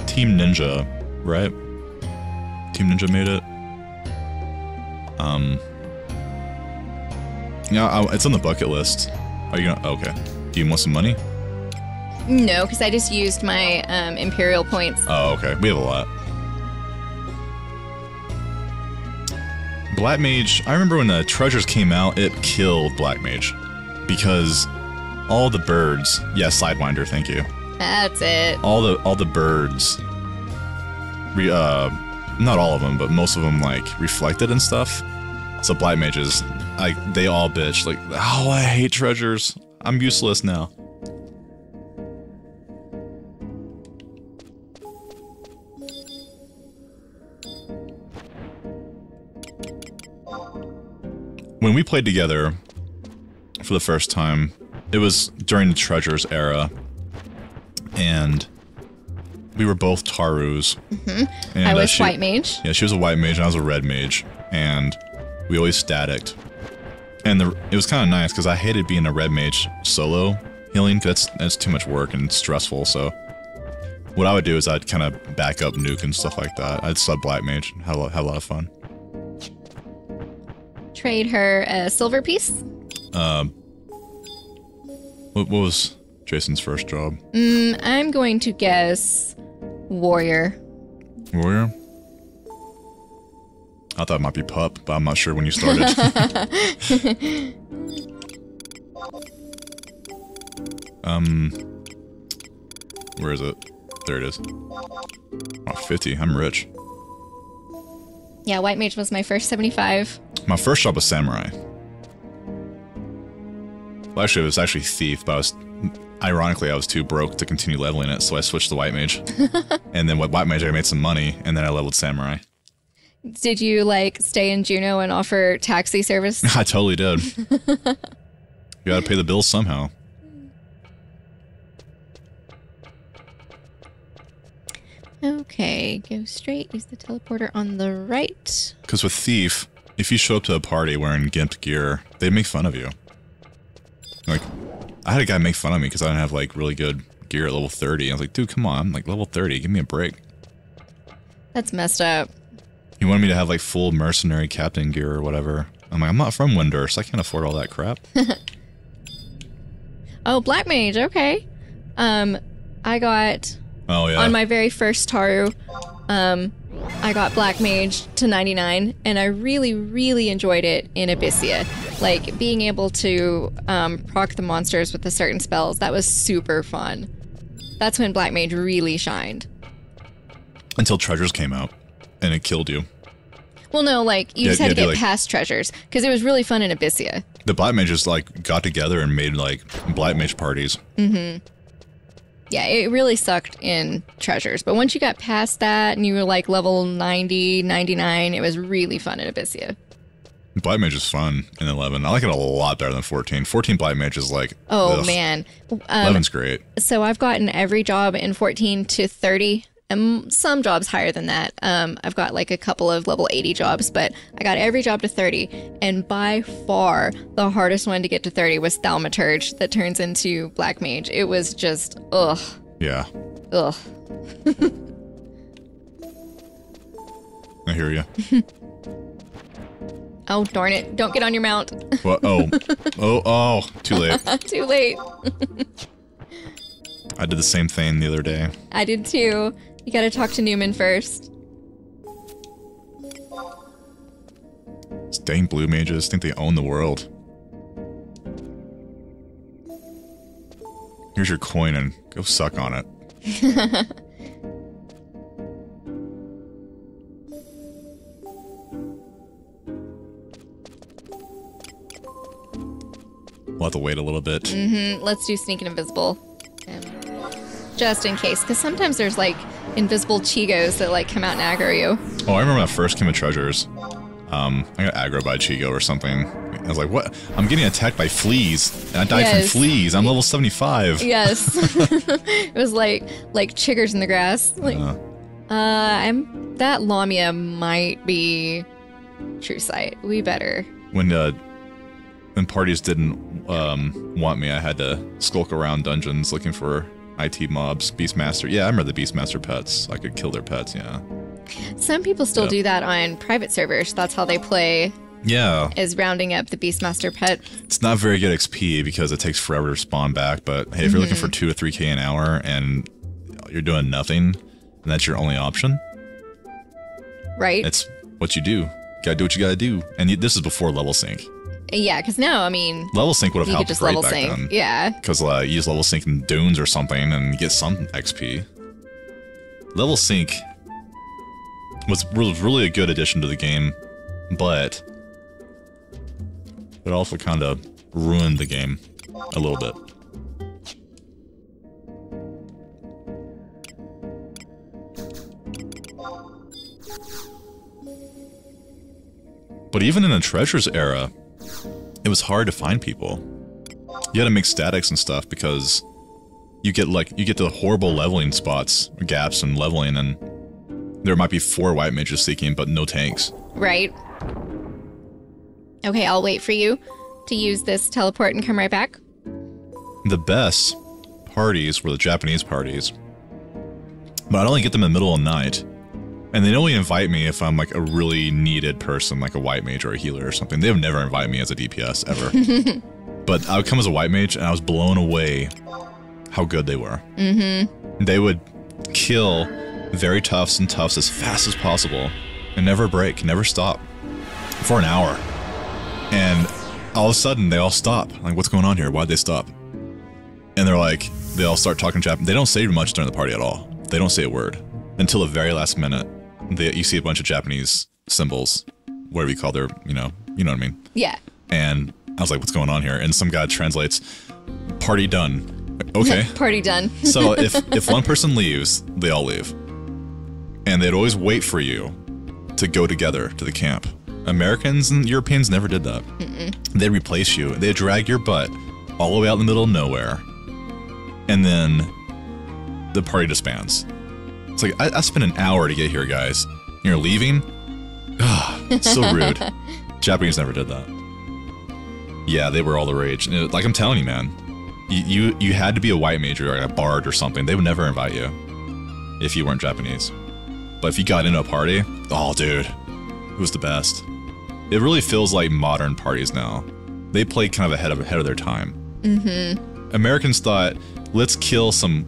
Team Ninja, right? Team Ninja made it. Um, yeah, I, it's on the bucket list. Are you gonna? Okay. Do you want some money? No, because I just used my um, Imperial points. Oh, okay. We have a lot. Black Mage. I remember when the treasures came out, it killed Black Mage because all the birds. Yeah, Sidewinder. Thank you. That's it. all the all the birds re, uh not all of them but most of them like reflected and stuff so black mages like they all bitch like oh i hate treasures i'm useless now when we played together for the first time it was during the treasures era and we were both Tarus. Mm-hmm. I was white mage. Yeah, she was a white mage, and I was a red mage, and we always staticked. And the, it was kind of nice because I hated being a red mage solo healing. That's that's too much work and stressful. So what I would do is I'd kind of back up nuke and stuff like that. I'd sub black mage, have a, lot- have a lot of fun. Trade her a silver piece. What, what was Jason's first job? Mm, I'm going to guess warrior. Warrior. I thought it might be pup, but I'm not sure when you started. (laughs) um, where is it? There it is. Oh, 50. I'm rich. Yeah, white mage was my first 75. My first job was samurai. Well, actually, it was actually thief, but I was, ironically, I was too broke to continue leveling it, so I switched to white mage. (laughs) and then with white mage, I made some money, and then I leveled samurai. Did you like stay in Jeuno and offer taxi service? (laughs) I totally did. (laughs) you gotta pay the bills somehow. okay, go straight. Use the teleporter on the right. Because with Thief, if you show up to a party wearing Gimp gear, they make fun of you. Like, I had a guy make fun of me because I didn't have, like, really good gear at level 30. I was like, dude, come on, I'm like level 30, give me a break. That's messed up. He wanted me to have, like, full mercenary captain gear or whatever. I'm like, I'm not from Windurst, I can't afford all that crap. (laughs) Oh, black mage. Okay. Um, I got Oh, yeah. on my very first Taru. Um, I got black mage to 99, and I really, really enjoyed it in Abyssea. Like being able to um, proc the monsters with the certain spells. That was super fun. That's when black mage really shined. Until Treasures came out, and it killed you. Well, no, like you Yeah, just had yeah, to get like- past treasures because it was really fun in Abyssea. The Black Mages, like, got together and made, like, Black Mage parties. Mm-hmm. Yeah, it really sucked in treasures. But once you got past that and you were like level 90, 99, it was really fun in Abyssea. Black Mage is fun in 11. I like it a lot better than 14. 14 Black Mage is like. Oh, ugh. man. Um, 11's great. so I've gotten every job in 14 to 30 and some jobs higher than that. Um, I've got like a couple of level 80 jobs, but I got every job to 30. And by far, the hardest one to get to 30 was Thaumaturge that turns into Black Mage. It was just, ugh, Yeah, ugh. (laughs) I hear you. (laughs) Oh, darn it. Don't get on your mount. Well, oh, (laughs) oh, oh, too late. Too late. I did the same thing the other day. I did too. You gotta talk to Newman first. These dang blue mages think they own the world. Here's your coin and go suck on it. (laughs) we'll have to wait a little bit. Mm, let's do sneak and invisible. Um, just in case, because sometimes there's like invisible Chigoes that like come out and aggro you. Oh, I remember when I first came to Treasures. Um, I got aggroed by Chigoe or something. I was like, what? I'm getting attacked by fleas. And I died Yes. from fleas. I'm level 75. Yes. (laughs) (laughs) it was like like chiggers in the grass. Like, Uh, uh, I'm that Lamia might be true sight. We better. when uh, when parties didn't um, want me, I had to skulk around dungeons looking for IT mobs. Beastmaster. Yeah, I remember the Beastmaster pets. I could kill their pets, yeah. Some people still Yeah. do that on private servers. That's how they play Yeah, is rounding up the Beastmaster pet. it's not very good XP because it takes forever to spawn back. But hey, if you're looking mm-hmm. for two to three k an hour and you're doing nothing, and that's your only option, Right? it's what you do. You Gotta do what you gotta do. And you, this is before level sync. Yeah, because now, I mean, Level sync would have helped just great level back sync. then. Yeah. Because uh, you use level sync in dunes or something and you get some XP. Level sync was, was really a good addition to the game, but it also kind of ruined the game a little bit. But even in the treasures era, it was hard to find people. You had to make statics and stuff because you get like you get to horrible leveling spots, gaps in leveling, and there might be four white mages seeking, but no tanks. Right. Okay, I'll wait for you to use this teleport and come right back. The best parties were the Japanese parties, but I'd only get them in the middle of the night, and they'd only invite me if I'm like a really needed person, like a white mage or a healer or something. They've never invited me as a DPS ever. (laughs) but I would come as a white mage, and I was blown away how good they were. Mm-hmm. They would kill very toughs and toughs as fast as possible, and never break, never stop for an hour. And all of a sudden, they all stop. Like, what's going on here? Why'd they stop? And they're like, they all start talking Japanese. They don't say much during the party at all. They don't say a word until the very last minute. They, you see a bunch of Japanese symbols, whatever you call their, you know, you know what I mean. Yeah. And I was like, what's going on here? And some guy translates, "Party done." Okay. (laughs) Party done. so (laughs) if if one person leaves, they all leave, and they'd always wait for you to go together to the camp. Americans and Europeans never did that. They'd replace you. They'd drag your butt all the way out in the middle of nowhere, and then the party disbands. It's like I, I spent an hour to get here, guys. You're leaving. Ah, so rude. (laughs) Japanese never did that. Yeah, they were all the rage. Like I'm telling you, man, you, you you had to be a white major or a bard or something. They would never invite you if you weren't Japanese. But if you got into a party, oh, dude, it was the best. It really feels like modern parties now. They play kind of ahead of ahead of their time. Mm-hmm. Americans thought, let's kill some,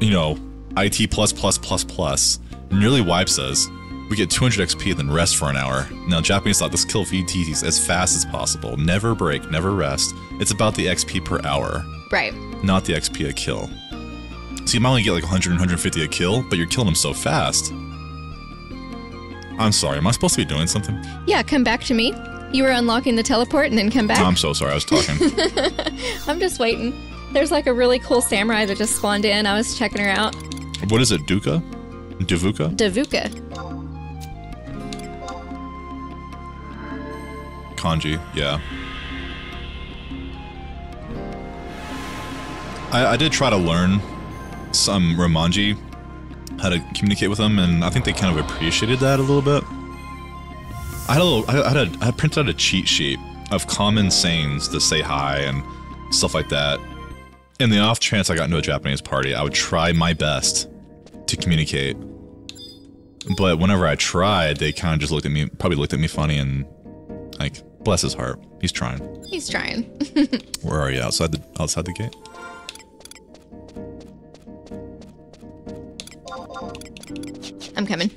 you know, IT plus plus plus plus. Nearly wipes us. We get 200 XP and then rest for an hour. Now, Japanese thought, let's kill VTs as fast as possible. Never break, never rest. It's about the XP per hour right. not the XP a kill. So you might only get like 100 150 a kill, but you're killing them so fast. I'm sorry, am I supposed to be doing something? Yeah, come back to me. You were unlocking the teleport and then come back. I'm so sorry, I was talking. (laughs) I'm just waiting. There's like a really cool samurai that just spawned in. I was checking her out. What is it, Duka? Dvucca? Dvucca. Kanji, yeah. I, I did try to learn some Romanji, how to communicate with them, and I think they kind of appreciated that a little bit. I had a little, I had a, I printed out a cheat sheet of common sayings to say hi and stuff like that. In the off chance I got into a Japanese party, I would try my best to communicate. But whenever I tried, they kind of just looked at me, probably looked at me funny and like, bless his heart, he's trying. He's trying. (laughs) Where are you? Outside the outside the gate? I'm coming.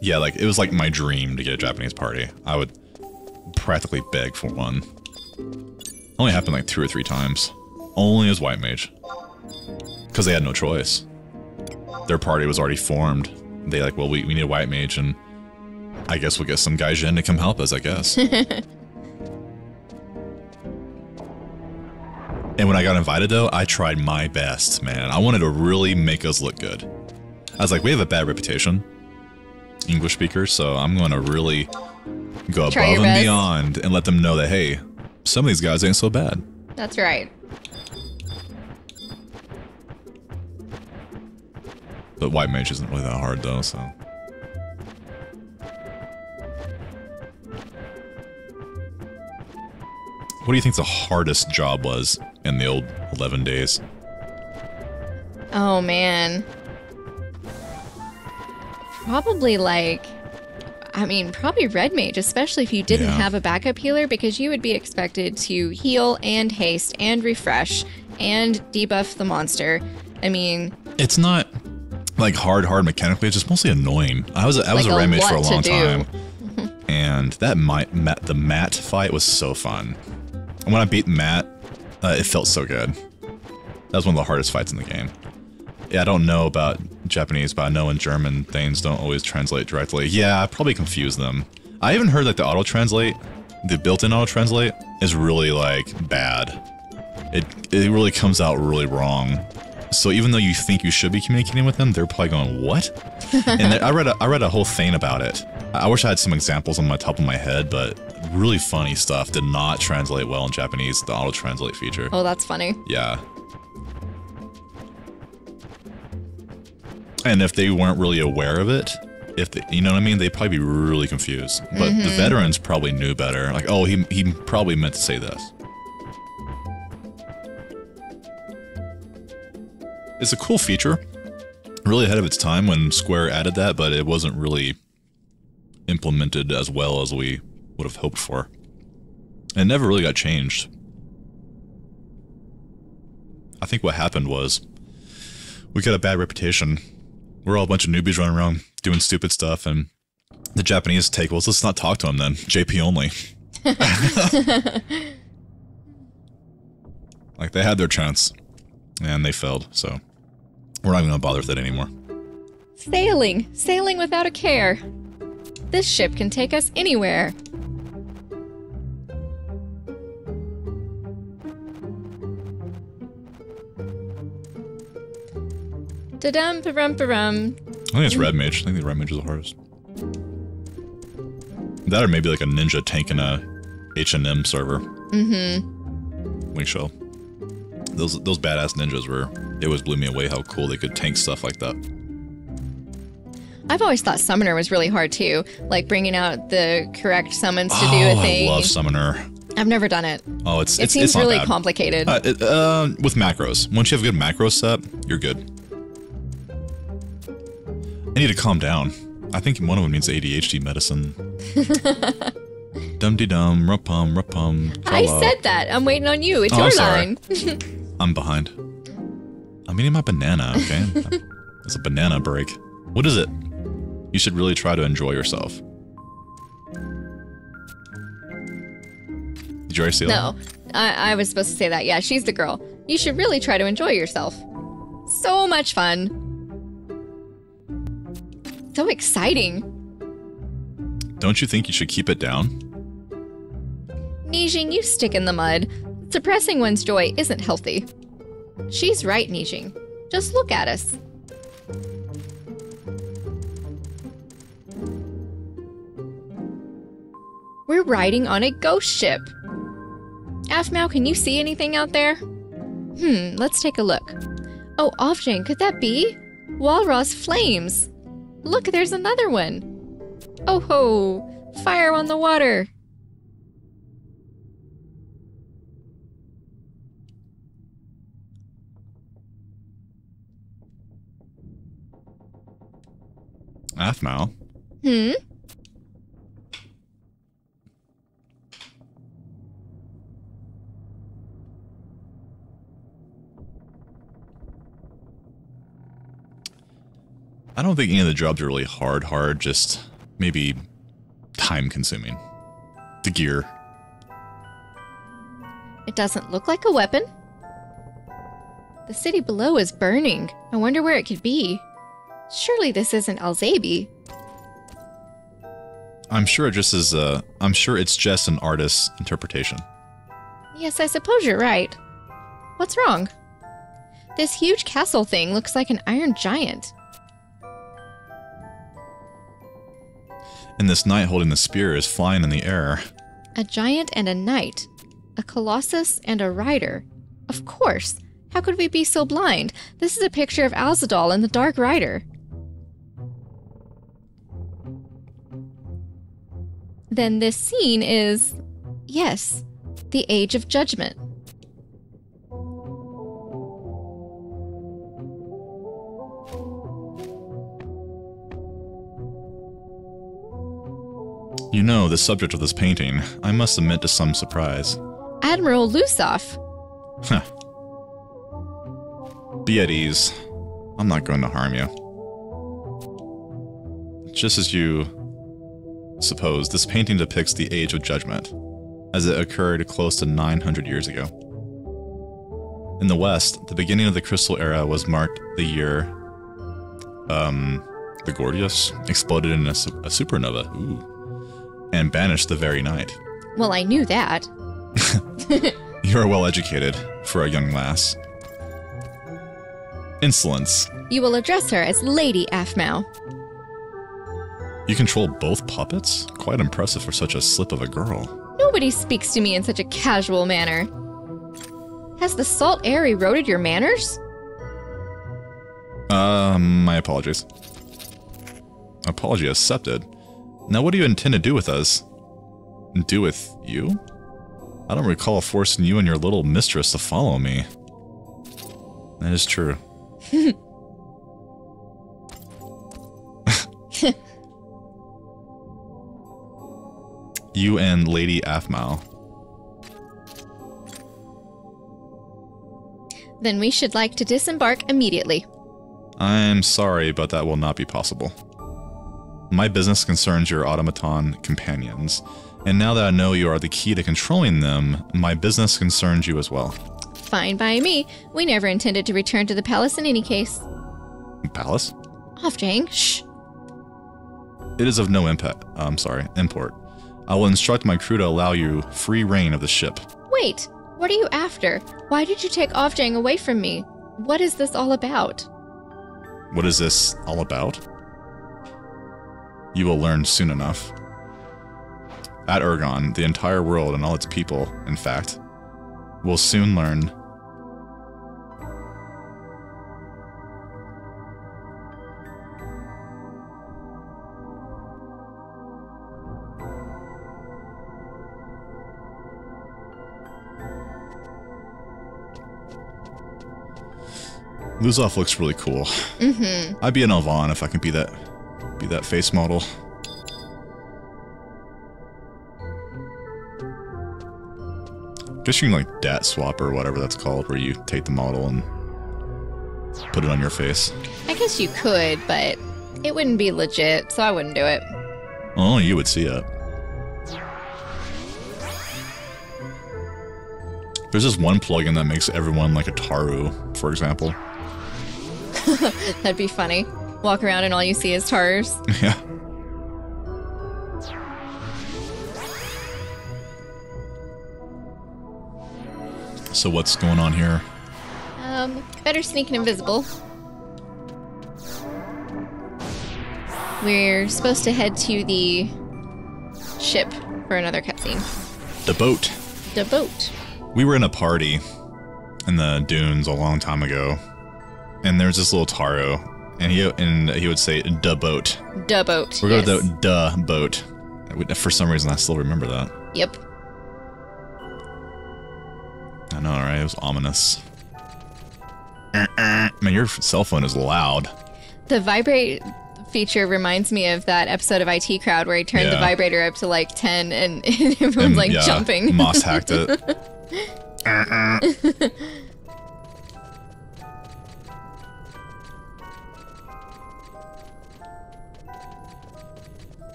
Yeah, like it was like my dream to get a Japanese party. I would practically beg for one. Only happened like two or three times. Only as white mage. Because they had no choice. Their party was already formed. They like, well, we, we need a white mage, and I guess we'll get some gaijin to come help us, I guess. (laughs) and when I got invited, though, I tried my best, man. I wanted to really make us look good. I was like, we have a bad reputation, English speakers, so I'm going to really go Try above and best. beyond and let them know that, hey, some of these guys ain't so bad. That's right. But white mage isn't really that hard, though, so. What do you think the hardest job was in the old 11 days? Oh man. Probably like I mean, probably red mage, especially if you didn't Yeah. have a backup healer, because you would be expected to heal and haste and refresh and debuff the monster. I mean, It's not like hard, hard mechanically. It's just mostly annoying. I was I was Like a a mage for a long time, (laughs) and that might Maat, the Maat fight was so fun. And when I beat Maat, uh, it felt so good. That was one of the hardest fights in the game. Yeah, I don't know about Japanese, but I know in German things don't always translate directly. Yeah, I probably confuse them. I even heard that the auto translate, the built-in auto translate, is really like bad. It it really comes out really wrong. So even though you think you should be communicating with them, they're probably going, "What?" (laughs) and I read a, I read a whole thing about it. I wish I had some examples on my top of my head, but really funny stuff did not translate well in Japanese. The auto translate feature. oh, that's funny. Yeah. And if they weren't really aware of it, if they, you know what I mean, they'd probably be really confused. But the mm-hmm. veterans probably knew better. Like, oh, he he probably meant to say this. It's a cool feature. Really ahead of its time when Square added that, but it wasn't really implemented as well as we would have hoped for. It never really got changed. I think what happened was we got a bad reputation. We're all a bunch of newbies running around doing stupid stuff, and the Japanese take was let's not talk to him then. JP only. (laughs) (laughs) like they had their chance, and they failed. So we're not even gonna bother with it anymore. Sailing, sailing without a care. This ship can take us anywhere. Da-dum, pa-rum, pa-rum. I think it's red mage. I think the red mage is the hardest. That or maybe like a ninja tank in a H and M server. Mm-hmm. Wing show. Those those badass ninjas were. It was blew me away how cool they could tank stuff like that. I've always thought Summoner was really hard too, like bringing out the correct summons to oh, do a thing. I love summoner. I've never done it. Oh, it's It it's, seems it's really bad. complicated. Uh, it, uh, with macros. Once you have a good macro set, you're good. I need to calm down. I think one of them needs ADHD medicine. dum de dum, rup-pum, rup-pum. I said that. I'm waiting on you. It's Oh, your line. (laughs) I'm behind. I'm eating my banana, okay? (laughs) it's a banana break. What is it? You should really try to enjoy yourself. Did you already see that? No, I, I was supposed to say that. Yeah, she's the girl. You should really try to enjoy yourself. So much fun. So exciting. Don't you think you should keep it down? Mnejing, you stick in the mud. Suppressing one's joy isn't healthy. She's right, Mnejing. Just look at us. We're riding on a ghost ship. Aphmau, can you see anything out there? Hmm, let's take a look. Oh, Ovjang, could that be? Walrus flames. Look, there's another one. Oh ho! Fire on the water! Aphmau. Hmm? I don't think any of the jobs are really hard, hard, just maybe time consuming. The gear. It doesn't look like a weapon. The city below is burning. I wonder where it could be. Surely this isn't Al Zahbi. I'm sure it just is a. Uh, I'm sure it's just an artist's interpretation. Yes, I suppose you're right. What's wrong? This huge castle thing looks like an iron giant. And this knight holding the spear is flying in the air. A giant and a knight. A colossus and a rider. Of course. How could we be so blind? This is a picture of Alzadaal and the Dark Rider. Then this scene is, yes, the Age of Judgment. You know, the subject of this painting, I must admit to some surprise. Admiral Luzaf. Huh. Be at ease. I'm not going to harm you. Just as you suppose, this painting depicts the Age of Judgment, as it occurred close to 900 years ago. In the West, the beginning of the Crystal Era was marked the year, um, the Gordius exploded in a, su- a supernova, ooh, and banished the very night. Well, I knew that. (laughs) You are well educated for a young lass. Insolence. You will address her as Lady Aphmau. You control both puppets? Quite impressive for such a slip of a girl. Nobody speaks to me in such a casual manner. Has the salt air eroded your manners? Uh, my apologies. Apology accepted. Now, what do you intend to do with us? Do with you? I don't recall forcing you and your little mistress to follow me. That is true. (laughs) (laughs) you and Lady Aphmau. Then we should like to disembark immediately. I'm sorry, but that will not be possible. My business concerns your automaton companions, and now that I know you are the key to controlling them, my business concerns you as well. Fine by me. We never intended to return to the palace in any case. Palace? Ovjang. Shh. It is of no impact. I'm sorry, import. I will instruct my crew to allow you free reign of the ship. Wait. What are you after? Why did you take Ovjang away from me? What is this all about? What is this all about? You will learn soon enough. Aht Urhgan, the entire world and all its people, in fact, will soon learn Luzaf looks really cool. Mm-hmm. I'd be an Elvaan if I can be that be that face model. Guess you can like dat swap or whatever that's called, where you take the model and put it on your face. I guess you could, but it wouldn't be legit, so I wouldn't do it. Only you would see it. There's this one plugin that makes everyone like a Taru, for example. (laughs) That'd be funny. Walk around and all you see is tars. (laughs) yeah. So what's going on here? Um, better sneak and invisible. We're supposed to head to the ship for another cutscene. The boat. The boat. We were in a party in the dunes a long time ago, and there's this little Taru, and he and he would say "the boat." The boat. We're going yes. to the "the boat." For some reason, I still remember that. Yep. I know, right? It was ominous. Man, your cell phone is loud. The vibrate feature reminds me of that episode of IT Crowd where he turned the vibrator up to like 10 and (laughs) everyone's And, like yeah, jumping. Moss hacked it. (laughs) (laughs)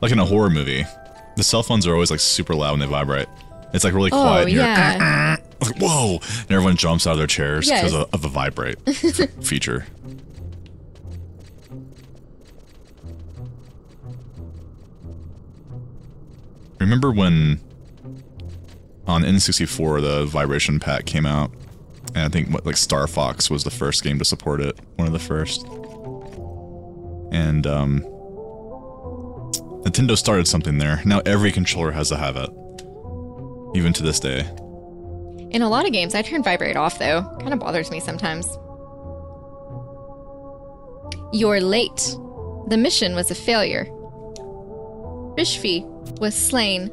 Like in a horror movie, the cell phones are always like super loud when they vibrate. It's like really Oh, quiet. and you're yeah. like, whoa! And everyone jumps out of their chairs Yes. because of, of the vibrate (laughs) feature. Remember when on N64 the vibration pack came out, and I think what like Star Fox was the first game to support it, one of the first. And um, Nintendo started something there. Now every controller has to have it, even to this day. In a lot of games, I turn vibrate off though. Kind of bothers me sometimes. You're late. The mission was a failure. Rishfee was slain.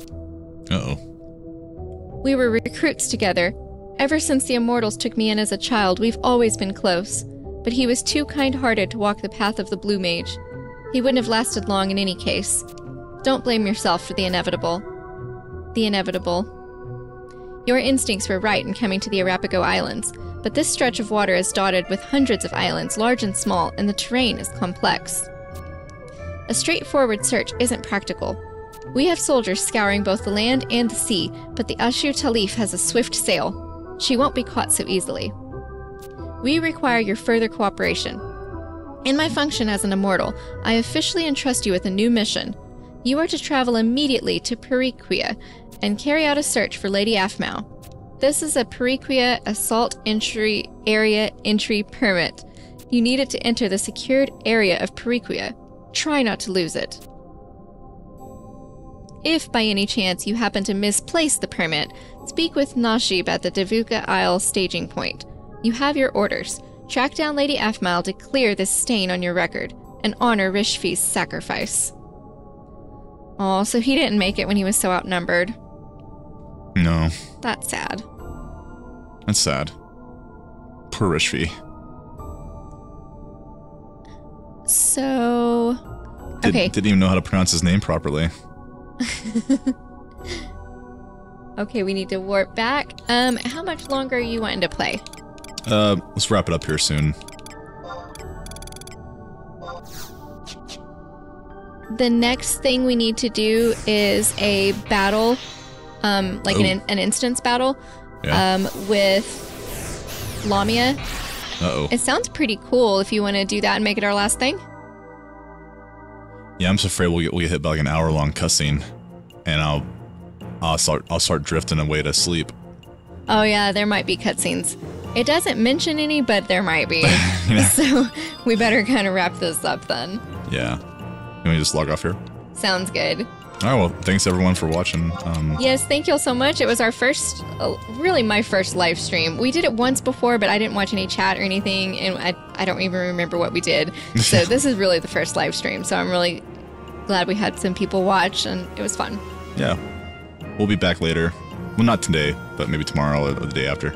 Uh oh. We were recruits together. Ever since the Immortals took me in as a child, we've always been close. But he was too kind hearted to walk the path of the Blue Mage. He wouldn't have lasted long in any case. Don't blame yourself for the inevitable. The inevitable. Your instincts were right in coming to the Arrapago Islands, but this stretch of water is dotted with hundreds of islands, large and small, and the terrain is complex. A straightforward search isn't practical. We have soldiers scouring both the land and the sea, but the Ashu Talif has a swift sail. She won't be caught so easily. We require your further cooperation. In my function as an immortal, I officially entrust you with a new mission. You are to travel immediately to Periqia and carry out a search for Lady Aphmau. This is a Periqia Assault Entry Area Entry Permit. You need it to enter the secured area of Periqia. Try not to lose it. If by any chance you happen to misplace the permit, speak with Nashib at the Dvucca Isle staging point. You have your orders. Track down Lady Aphmau to clear this stain on your record and honor Rishfee's sacrifice. Oh, so he didn't make it when he was so outnumbered. No, That's sad. that's sad. Poor Rishfee. So. Did, Okay. Didn't even know how to pronounce his name properly. (laughs) Okay, we need to warp back. Um, how much longer are you wanting to play? Uh, let's wrap it up here soon. The next thing we need to do is a battle, um, like an, Oh. an instance battle, Yeah. um, with Lamia. Uh oh. It sounds pretty cool if you want to do that and make it our last thing. Yeah, I'm just afraid we'll get, we'll get hit by like an hour long cussing, and I'll I'll start I'll start drifting away to sleep. Oh yeah, there might be cutscenes. It doesn't mention any, but there might be. (laughs) Yeah. (laughs) so we better kind of wrap this up then. Yeah. Can we just log off here? Sounds good. All right. Well, thanks everyone for watching. Um, Yes, thank you all so much. It was our first, uh, really my first live stream. We did it once before, but I didn't watch any chat or anything, and I, I don't even remember what we did. (laughs) So this is really the first live stream. So I'm really glad we had some people watch, and it was fun. yeah. We'll be back later. Well, not today, but maybe tomorrow or the day after.